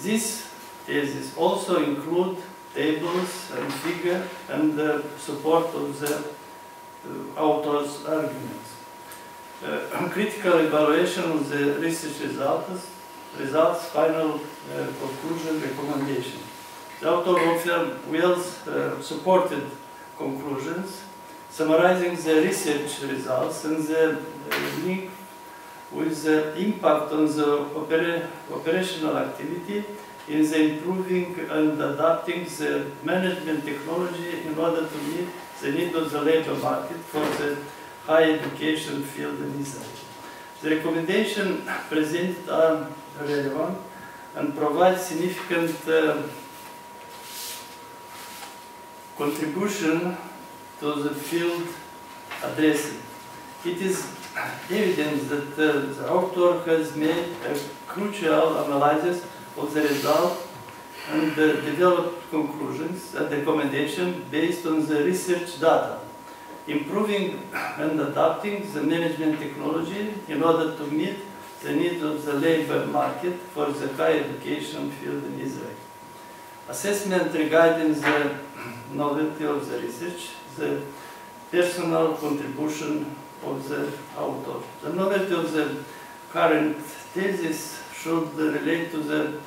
These thesis also include tables and figures and the support of the uh, author's arguments. Uh, critical evaluation of the research results, results final uh, conclusion, recommendation. The author offered well uh, supported conclusions summarizing the research results and the uh, link with the impact on the opera operational activity in the improving and adapting the management technology in order to meet the need of the labor market for the higher education field in Israel. The recommendation presented are relevant and provide significant uh, contribution to the field addressed. It is evident that the author has made a crucial analysis of the result and uh, developed conclusions and recommendations based on the research data, improving and adapting the management technology in order to meet the needs of the labor market for the higher education field in Israel. Assessment regarding the novelty of the research, the personal contribution of the author. The novelty of the current thesis should relate to the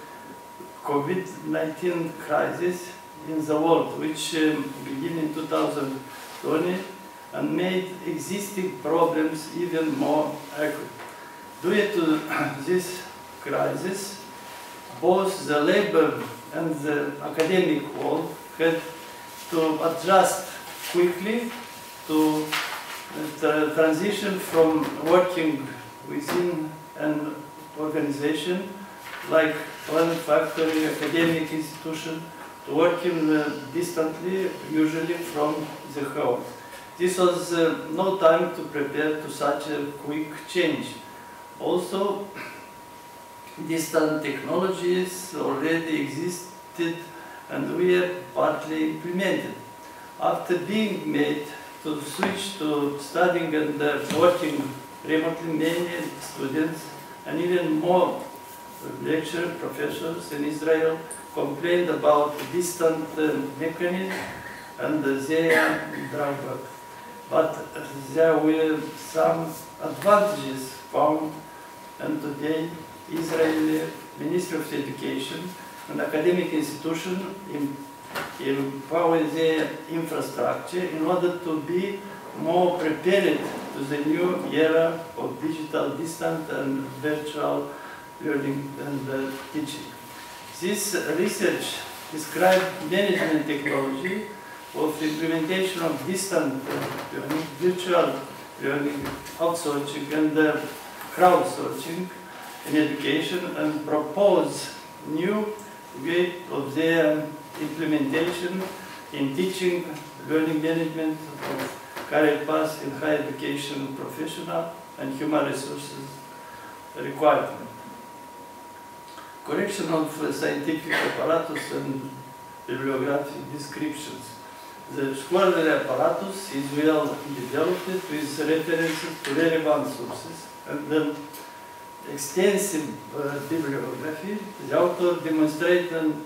COVID-19 crisis in the world, which um, began in 2020 and made existing problems even more acute. Due to this crisis, both the labor and the academic world had to adjust quickly to the transition from working within an organization like one factory, academic institution, to working uh, distantly, usually from the home. This was uh, no time to prepare to such a quick change. Also, distant technologies already existed and were partly implemented. After being made to switch to studying and uh, working remotely, many students and even more lecturer professors in Israel complained about distant uh, mechanism and their drawback. But there were some advantages found and today Israeli Ministry of Education and academic institution empower their infrastructure in order to be more prepared to the new era of digital distant and virtual learning and uh, teaching. This research described management technology of implementation of distant learning, virtual learning, outsourcing and uh, crowdsourcing in education and propose new way of their implementation in teaching, learning management of career paths in higher education professional and human resources requirement correction of scientific apparatus and bibliographic descriptions. The scholarly apparatus is well developed with references to relevant sources and then extensive uh, bibliography. The author demonstrates an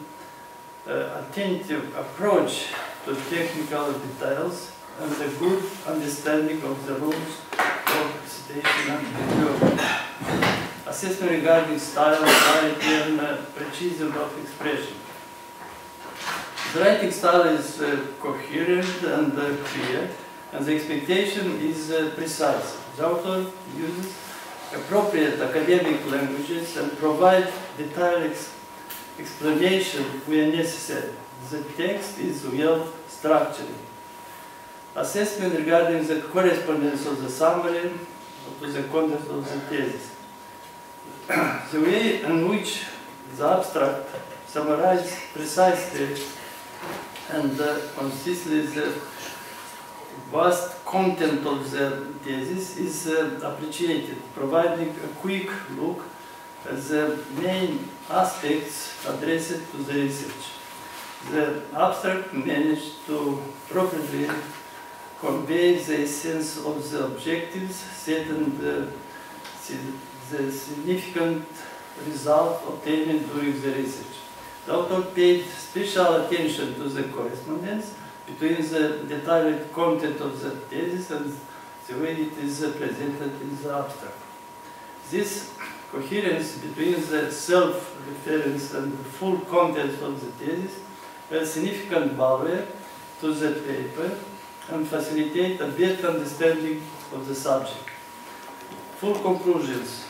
uh, attentive approach to technical details and a good understanding of the rules of citation and bibliography. assessment regarding style, clarity, and uh, precision of expression. The writing style is uh, coherent and uh, clear, and the expectation is uh, precise. The author uses appropriate academic languages and provide detailed ex explanation where necessary. The text is well structured. Assessment regarding the correspondence of the summary to the content of the thesis. the way in which the abstract summarizes precisely and uh, consistently the vast content of the thesis is appreciated, providing a quick look at the main aspects addressed to the research. The abstract managed to properly convey the essence of the objectives set and the, the significant result obtained during the research. The author paid special attention to the correspondence between the detailed content of the thesis and the way it is presented in the abstract. This coherence between the self-reference and the full content of the thesis has significant value to the paper and facilitate a better understanding of the subject. Full conclusions.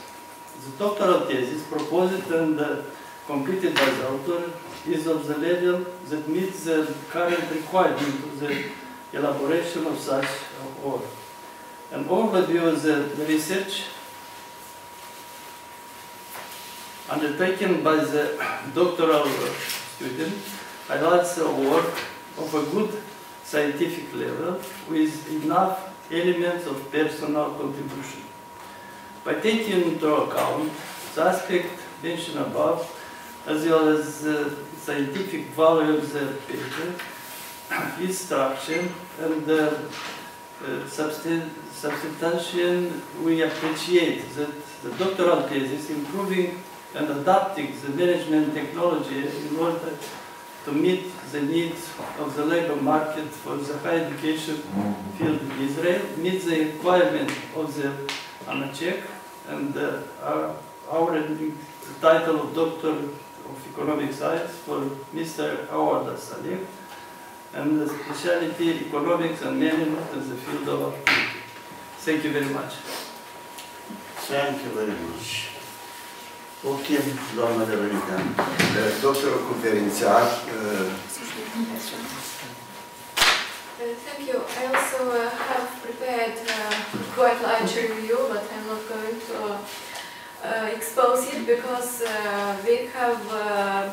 The doctoral thesis proposed and uh, completed by the author is of the level that meets the current requirement of the elaboration of such work. An overview of the research undertaken by the doctoral student highlights the work of a good scientific level with enough elements of personal contribution. By taking into account the aspect mentioned above, as well as the scientific value of the paper, its structure, and the uh, substantiation, we appreciate that the doctoral thesis improving and adapting the management technology in order to meet the needs of the labor market for the higher education field in Israel, meet the requirement of the ANACHEC and uh, our, our title of Doctor of Economic Science for Mr. Awad Saleh and the specialty Economics and Management in the field of activity. Thank you very much. Thank you very much. Ok, doamna Veronica. Doctorul conferințar. Thank you. I also uh, have prepared uh, quite large review, but I'm not going to uh, expose it because uh, we have uh,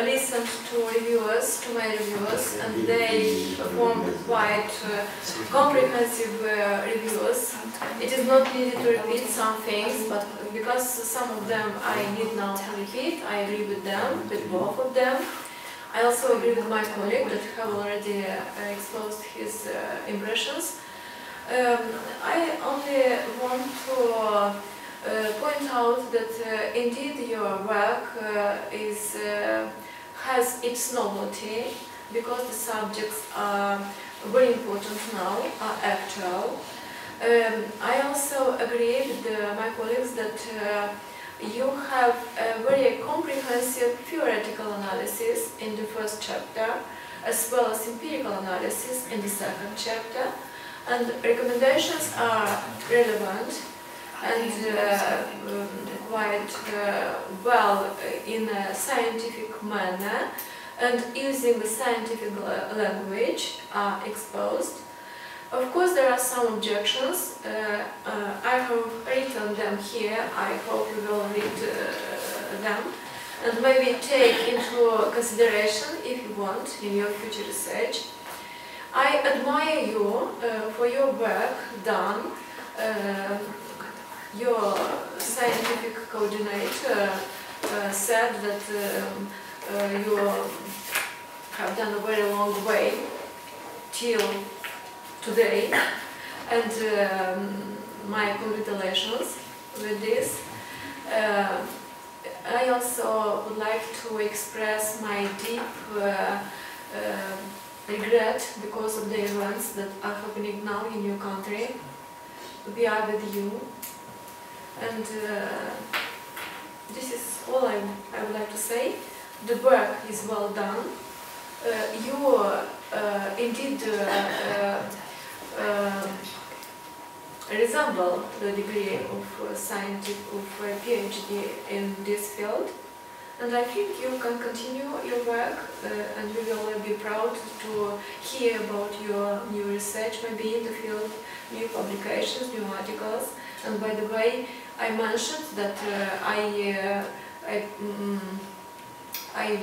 listened to reviewers, to my reviewers, and they performed quite uh, comprehensive uh, reviews. It is not needed to repeat some things, but because some of them I need now to repeat, I agree with them, with both of them. I also agree with my colleague that have already uh, exposed his uh, impressions. Um, I only want to uh, point out that uh, indeed your work uh, is has its novelty because the subjects are very important now, are actual. Um, I also agree with uh, my colleagues that uh, you have a very comprehensive theoretical analysis in the first chapter, as well as empirical analysis in the second chapter, and recommendations are relevant and uh, um, quite uh, well in a scientific manner and using the scientific language are exposed. Of course, there are some objections. Uh, uh, I have written them here. I hope you will read uh, them and maybe take into consideration if you want in your future research. I admire you for your work done your scientific coordinator uh, said that um, uh, you have done a very long way till today and um, my congratulations with this. Uh, I also would like to express my deep uh, uh, regret because of the events that are happening now in your country. We are with you and uh, this is all I, I would like to say. The work is well done. Uh, you uh, indeed resemble the degree of scientific of PhD in this field. And I think you can continue your work uh, and we will be proud to hear about your new research, maybe in the field, new publications, new articles. And by the way, I mentioned that uh, I, uh, I, mm, I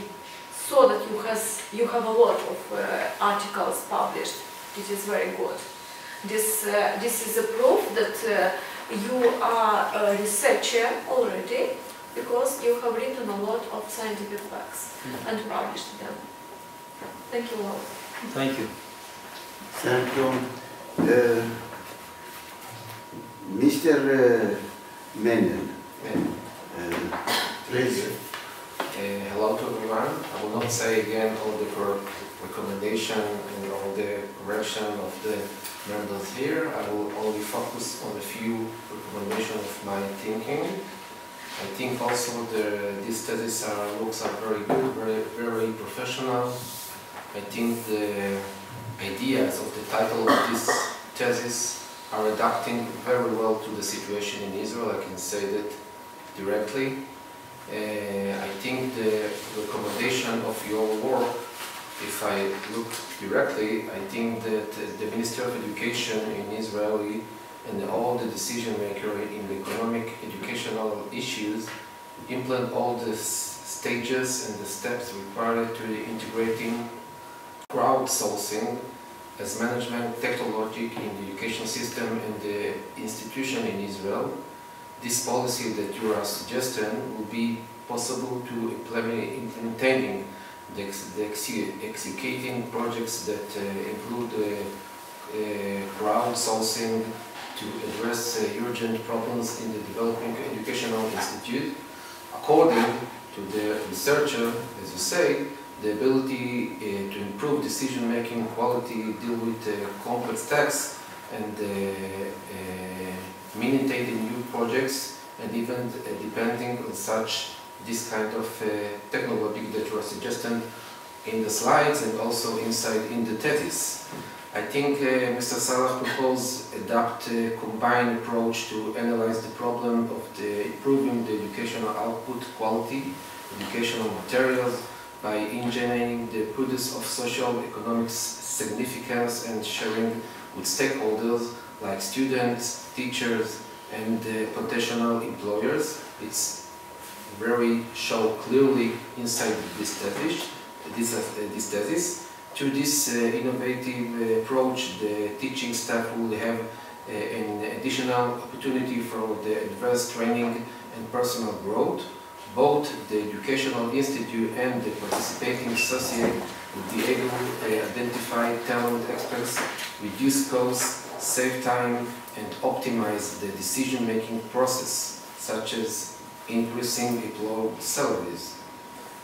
saw that you, has, you have a lot of uh, articles published. It is very good. This, uh, this is a proof that uh, you are a researcher already because you have written a lot of scientific works and published them. Thank you all. Thank you. Thank you. Uh, Mr. Uh, Menon, uh, please. Uh, hello to everyone. I will not say again all the recommendation and all the correction of the members here. I will only focus on a few recommendations of my thinking. I think also the, these theses are, looks are very good, very, very professional. I think the ideas of the title of this thesis are adapting very well to the situation in Israel. I can say that directly. Uh, I think the recommendation of your work, if I look directly, I think that the Ministry of Education in Israel and all the decision makers in the economic educational issues implement all the stages and the steps required to integrating crowdsourcing as management technology in the education system and the institution in Israel. This policy that you are suggesting will be possible to implement implementing the, the exe- executing projects that uh, include uh, uh, crowdsourcing to address uh, urgent problems in the developing educational institute. According to the researcher, as you say, the ability uh, to improve decision-making quality, deal with uh, complex tasks, and uh, uh, maintaining new projects, and even uh, depending on such this kind of uh, technology that you are suggesting in the slides and also inside in the thesis. I think Mr. Salah proposed a combined approach to analyze the problem of the improving the educational output quality, educational materials, by engineering the products of social economic significance and sharing with stakeholders like students, teachers, and potential employers. It's very show clearly inside this thesis. This, this thesis. Through this uh, innovative uh, approach, the teaching staff will have uh, an additional opportunity for the advanced training and personal growth both the educational institute and the participating associate will be able to identify talent experts, reduce costs, save time, and optimize the decision-making process, such as increasing employee salaries.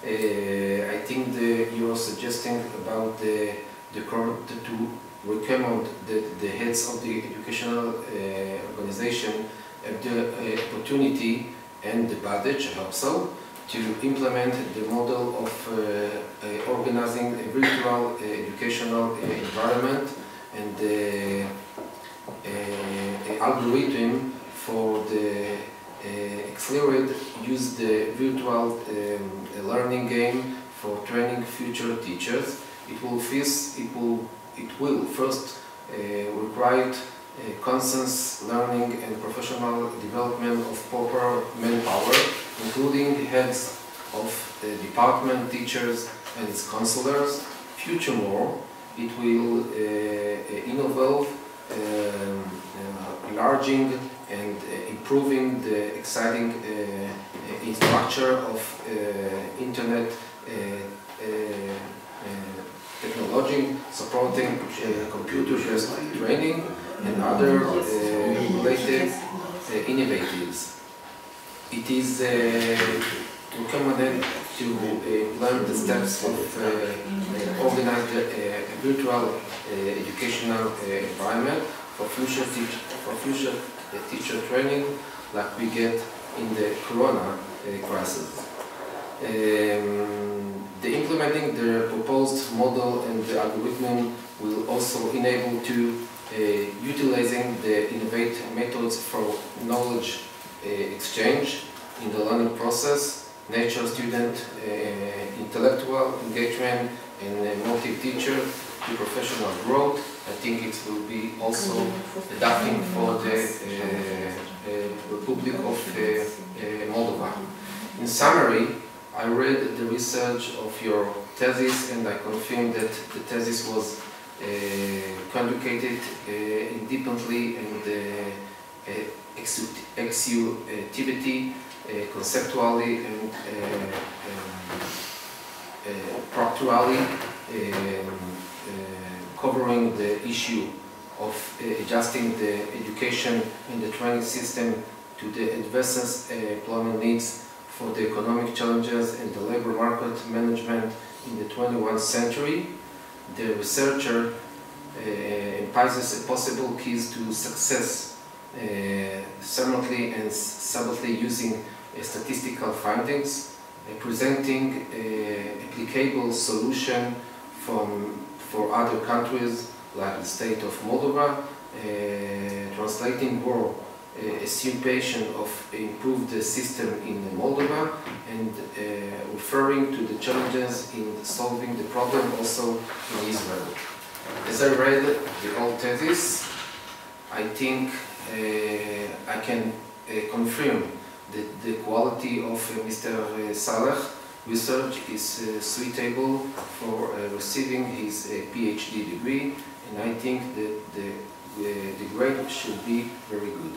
Uh, I think you are suggesting about the, the the to recommend the, the heads of the educational uh, organization have the uh, opportunity and the I so, to implement the model of uh, uh, organizing a virtual uh, educational uh, environment and the algorithm for the accelerate use the virtual um, learning game for training future teachers. It will first, it will, it will first uh, require uh, conscious learning and professional development of proper manpower, including heads of uh, department, teachers, and its counselors. Furthermore, it will uh, involve um, enlarging and improving the exciting uh, structure of uh, internet uh, technology supporting computer-based training and other uh, related uh, innovatives. It is recommended to uh, learn the steps of uh, a virtual educational environment for future, teach for future teacher training like we get in the Corona crisis. Um, the implementing the proposed model and the algorithm will also enable to utilizing the innovative methods for knowledge uh, exchange in the learning process, nature student, uh, intellectual engagement, and uh, multi-teacher to professional growth. I think it will be also adapting for the uh, uh, Republic of uh, uh, Moldova. In summary, I read the research of your thesis and I confirm that the thesis was uh, conducted uh, independently and uh, uh, exu- uh, conceptually and uh, um, uh, proctorally um, uh, covering the issue of uh, adjusting the education and the training system to the uh, employment needs for the economic challenges and the labor market management in the 21st century. The researcher uh, emphasizes possible keys to success, uh, smartly and subtly using uh, statistical findings, uh, presenting uh, applicable solution from, for other countries like the state of Moldova, uh, translating more assumption of improved system in Moldova and uh, referring to the challenges in solving the problem also in Israel. As I read the old thesis, I think uh, I can uh, confirm that the quality of Mr. Saleh research is uh, suitable for uh, receiving his uh, PhD degree and I think that the, the, the grade should be very good.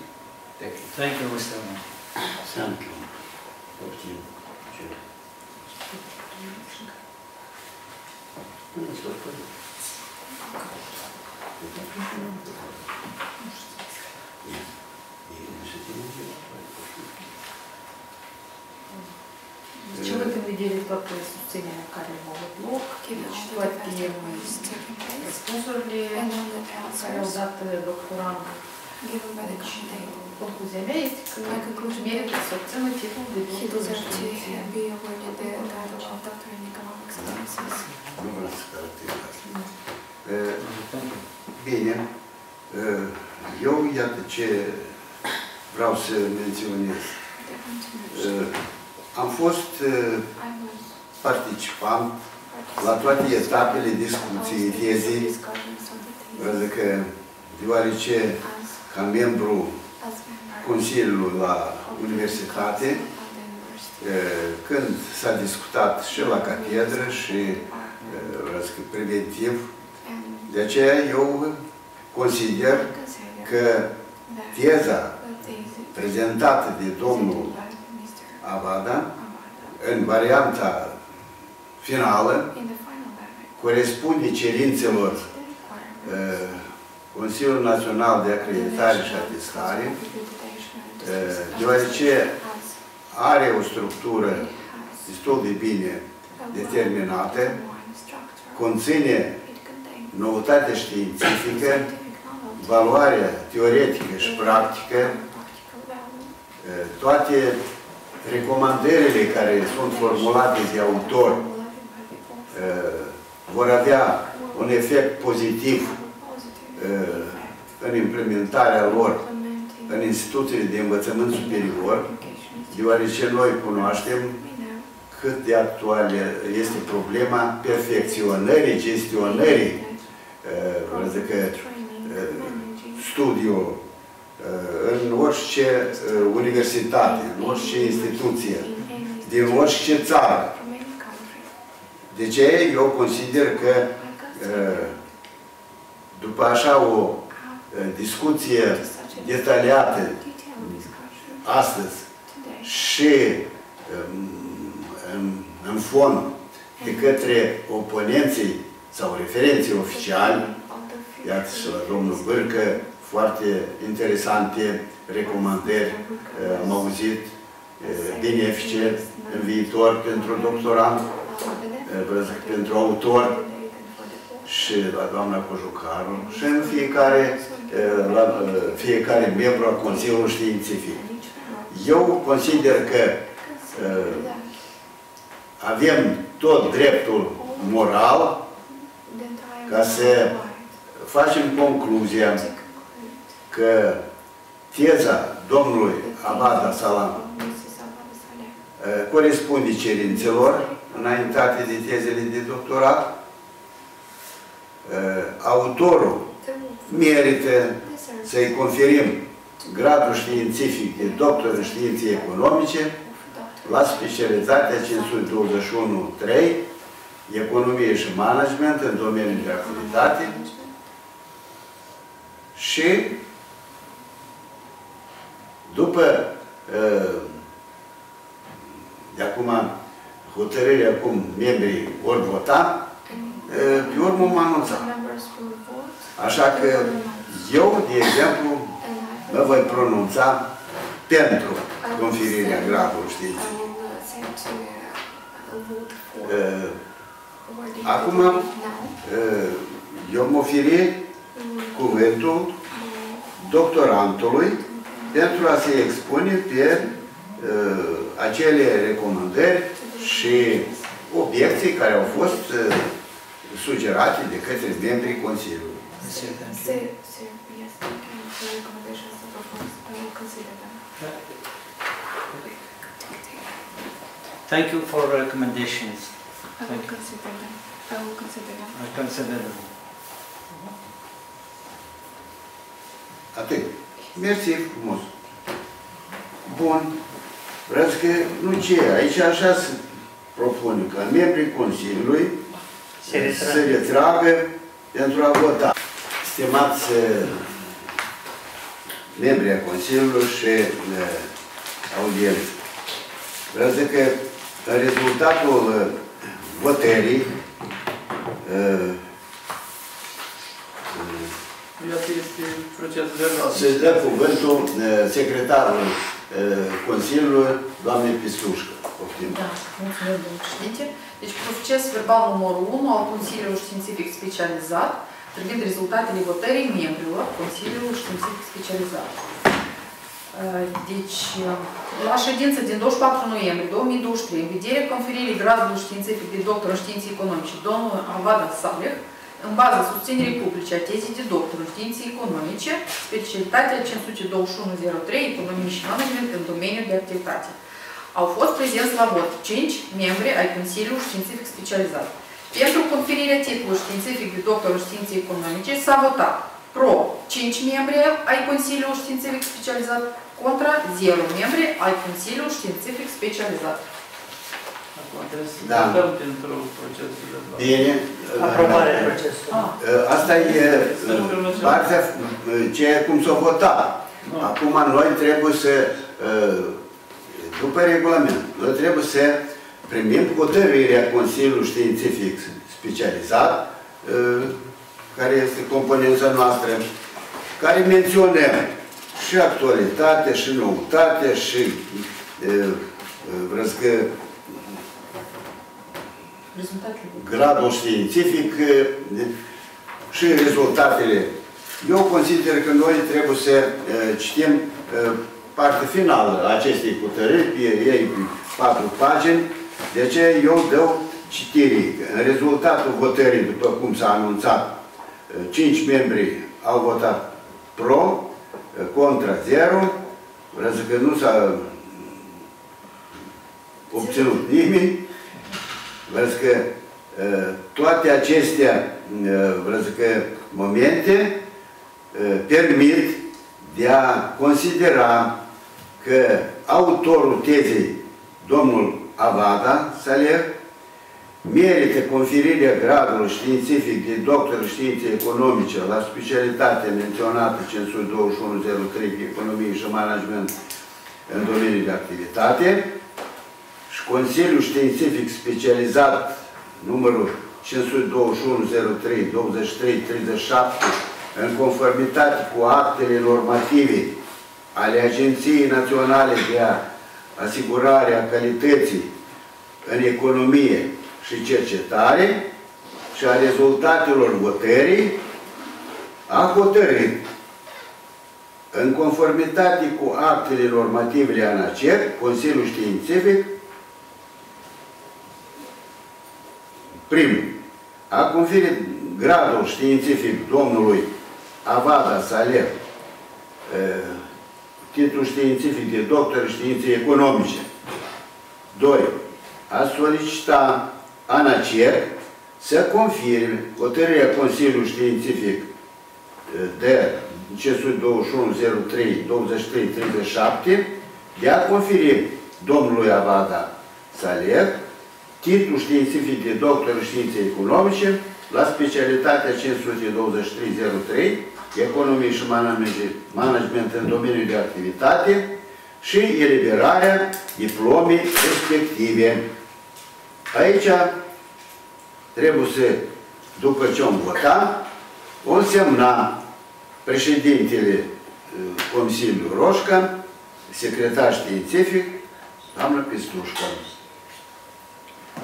Thank you. Thank you, Mr. Man. Thank you. Thank you. Человек выделит вопрос цене карьерного блоки, платили мы спонсорили, когда доктора, vedere toată susținerea care a avut loc, Given deci all the toate development is taking place răspunsurile and all the care au answers dat doctorantul given by the Deci, candidate, concluzia mea este că My conclusion merită să obțină titlul de he doctor în deserves to științe. be awarded the title of Doctor in Economic Sciences. Nu vreau să caracterizați. Bine. Eu, iată ce vreau să menționez. Am fost I was participant la toate etapele discuției tezei, discussions of the thesis pentru că deoarece as ca membru as member Consiliului la of universitate, the university. eh, când s-a discutat și la catedră și eh, vreau să zic, preventiv, And de aceea eu consider I consider că that teza the thesis prezentată de domnul presented by Mr. Avada Avada. în varianta finală in the final verdict. corespunde cerințelor the requirements eh, Consiliul Național de Acreditare și Atestare, eh, deoarece are o structură destul de bine determinată, conține noutate științifică, valoarea teoretică și practică, eh, toate recomandările care sunt formulate de autor eh, vor avea un efect pozitiv eh, în implementarea lor în instituțiile de învățământ superior, deoarece noi cunoaștem cât de actuală este problema perfecționării, gestionării, eh, vreau să zic, eh, studiu eh, în orice eh, universitate, în orice instituție, din orice țară. De ce? Eu consider că eh, după așa o eh, discuție detaliată astăzi. Și în, în, în fond de către oponenții sau referenții oficiali, iată și la domnul Bârcă, foarte interesante recomandări eh, am auzit eh, benefice în viitor pentru doctorant, eh, vreau să zic, pentru autor și la doamna Cojucaru și în fiecare, eh, la eh, fiecare membru al Consiliului Științific. Eu consider că uh, avem tot dreptul moral ca să facem concluzia că teza domnului Abada Salam uh, corespunde cerințelor înaintate de tezele de doctorat. Uh, autorul merită să-i conferim gradul științific de doctor în științe economice la specialitatea 521.3 Economie și Management în domeniul de activitate și după uh, de acum hotărârea cum membrii vor vota, uh, pe urmă mă anunța. Așa că eu, de exemplu, mă voi pronunța pentru conferirea gradului științific. Uh, Acum, uh, eu mă oferi cuvântul doctorantului pentru a se expune pe uh, acele recomandări și obiecții care au fost uh, sugerate de către membrii Consiliului. Thank you for recommendations. I will consider them. I will consider them. I consider them. Atât. Mersi frumos. Bun. Vreau că nu ce, aici așa se propune ca membrii Consiliului Se retragă. se retragă pentru a vota. Stimați eh, membrii ai Consiliului și eh, audienți, vreau să că în rezultatul eh, votării eh, Iată este proces verbal. se dă cuvântul eh, secretarului eh, Consiliului, doamnei Pisușcă. Poftim. Da, mulțumesc, domnul președinte. Deci, proces verbal numărul 1 al Consiliului Științific Specializat privind rezultatele votării membrilor Consiliului Științific Specializat. Uh, Deci, uh, la ședință din 24 noiembrie 2023, în vederea conferirii gradului științific de doctor în științe economice, domnul Avada Saleh, în baza susținerii publice a tezei de doctor în științe economice, specialitatea 521.03, economie și management în domeniul de activitate. Au fost prezenți la vot 5 membri ai Consiliului Științific Specializat. Pentru conferirea titlului științific de doctor în științe economice s-a votat pro 5 membri ai Consiliului Științific Specializat, contra 0 membri ai Consiliului Științific Specializat. Acum trebuie să Da. votăm pentru procesul verbal. Bine. Aprobarea Eh, procesului. Ah, Asta e eh, partea, eh, ce cum s-a votat. Nu. Acum noi trebuie să, eh, după regulament, noi trebuie să primim hotărârea Consiliului Științific Specializat, eh, care este componența noastră, care menționăm și actualitate, și noutate, și eh, eh, vreau să că rezultatele votării. gradul științific eh, și rezultatele. Eu consider că noi trebuie să eh, citim eh, partea finală a acestei hotărâri, pe ei pe patru pagini, de aceea eu dau citirii. În rezultatul votării, după cum s-a anunțat, eh, cinci membri au votat pro, eh, contra 0, vreau să că nu s-a obținut nimeni, Vreau să că uh, toate acestea, uh, vreau să că momente uh, permit de a considera că autorul tezei, domnul Avada Saleh, merită conferirea gradului științific de doctor în științe economice la specialitatea menționată 521.03 Economie și Management în domeniul de activitate, și Consiliul Științific Specializat numărul 521 03 23 37 în conformitate cu actele normative ale Agenției Naționale de asigurarea calității în economie și cercetare și a rezultatelor votării a hotărât în conformitate cu actele normativele ANACER, Consiliul Științific, prim, a conferit gradul științific domnului Avada Saler eh, titlul științific de doctor în științe economice. 2. A solicita ANACER să confirme hotărârea Consiliului Științific de 521-03-23-37 de a conferi domnului Avada Saleh titlul științific de doctor în științe economice la specialitatea 523-03 economie și management în domeniul de activitate și eliberarea diplomei respective. Aici trebuie să, după ce am votat, o însemna președintele uh, Consiliului Roșca, secretar științific, doamna Pistușca.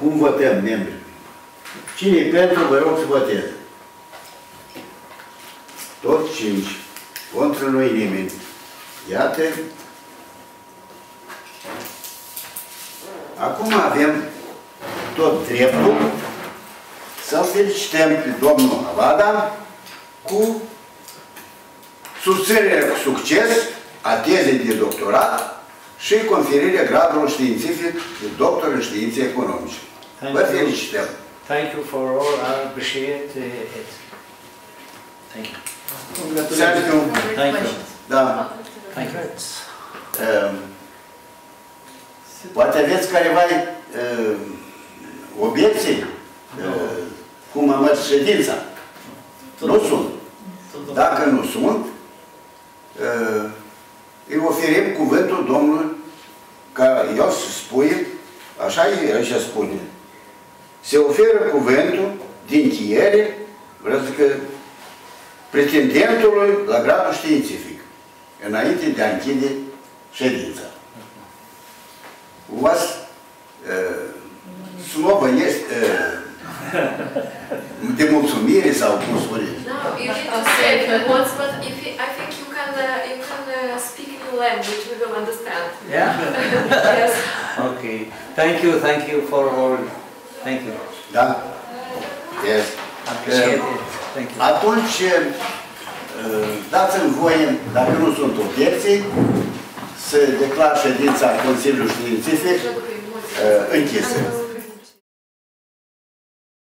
Cum votăm, membri? Cine e pentru, vă rog să voteze. Tot cinci. Contra noi nimeni. Iată. Acum avem tot dreptul să felicităm pe domnul Avada cu susținerea cu succes a tezei de doctorat și conferirea gradului științific de doctor în științe economice. Vă felicităm! Thank you for all. I appreciate uh, it. Thank you. Thank you. Thank you. Da. Thank you. Um, Poate aveți careva uh, obiecții uh, cum am mers ședința? Nu sunt. Dacă nu sunt, uh, îi oferim cuvântul Domnului ca el să spui, așa e, așa spune. Se oferă cuvântul din chiere, vreau să că pretendentului la gradul științific, înainte de a închide ședința. У вас uh, слово есть uh, de mulțumire sau cum spune? No, you need to say it once, but if you, I think you can uh, you can uh, speak in your language, we will understand. Yeah? yes. okay. Thank you, thank you for all. Thank you. Da? Yes. Appreciate it. Thank you. Atunci, uh, dați-mi voie, dacă nu sunt obiecții, să declar ședința Consiliului Științific uh, închisă.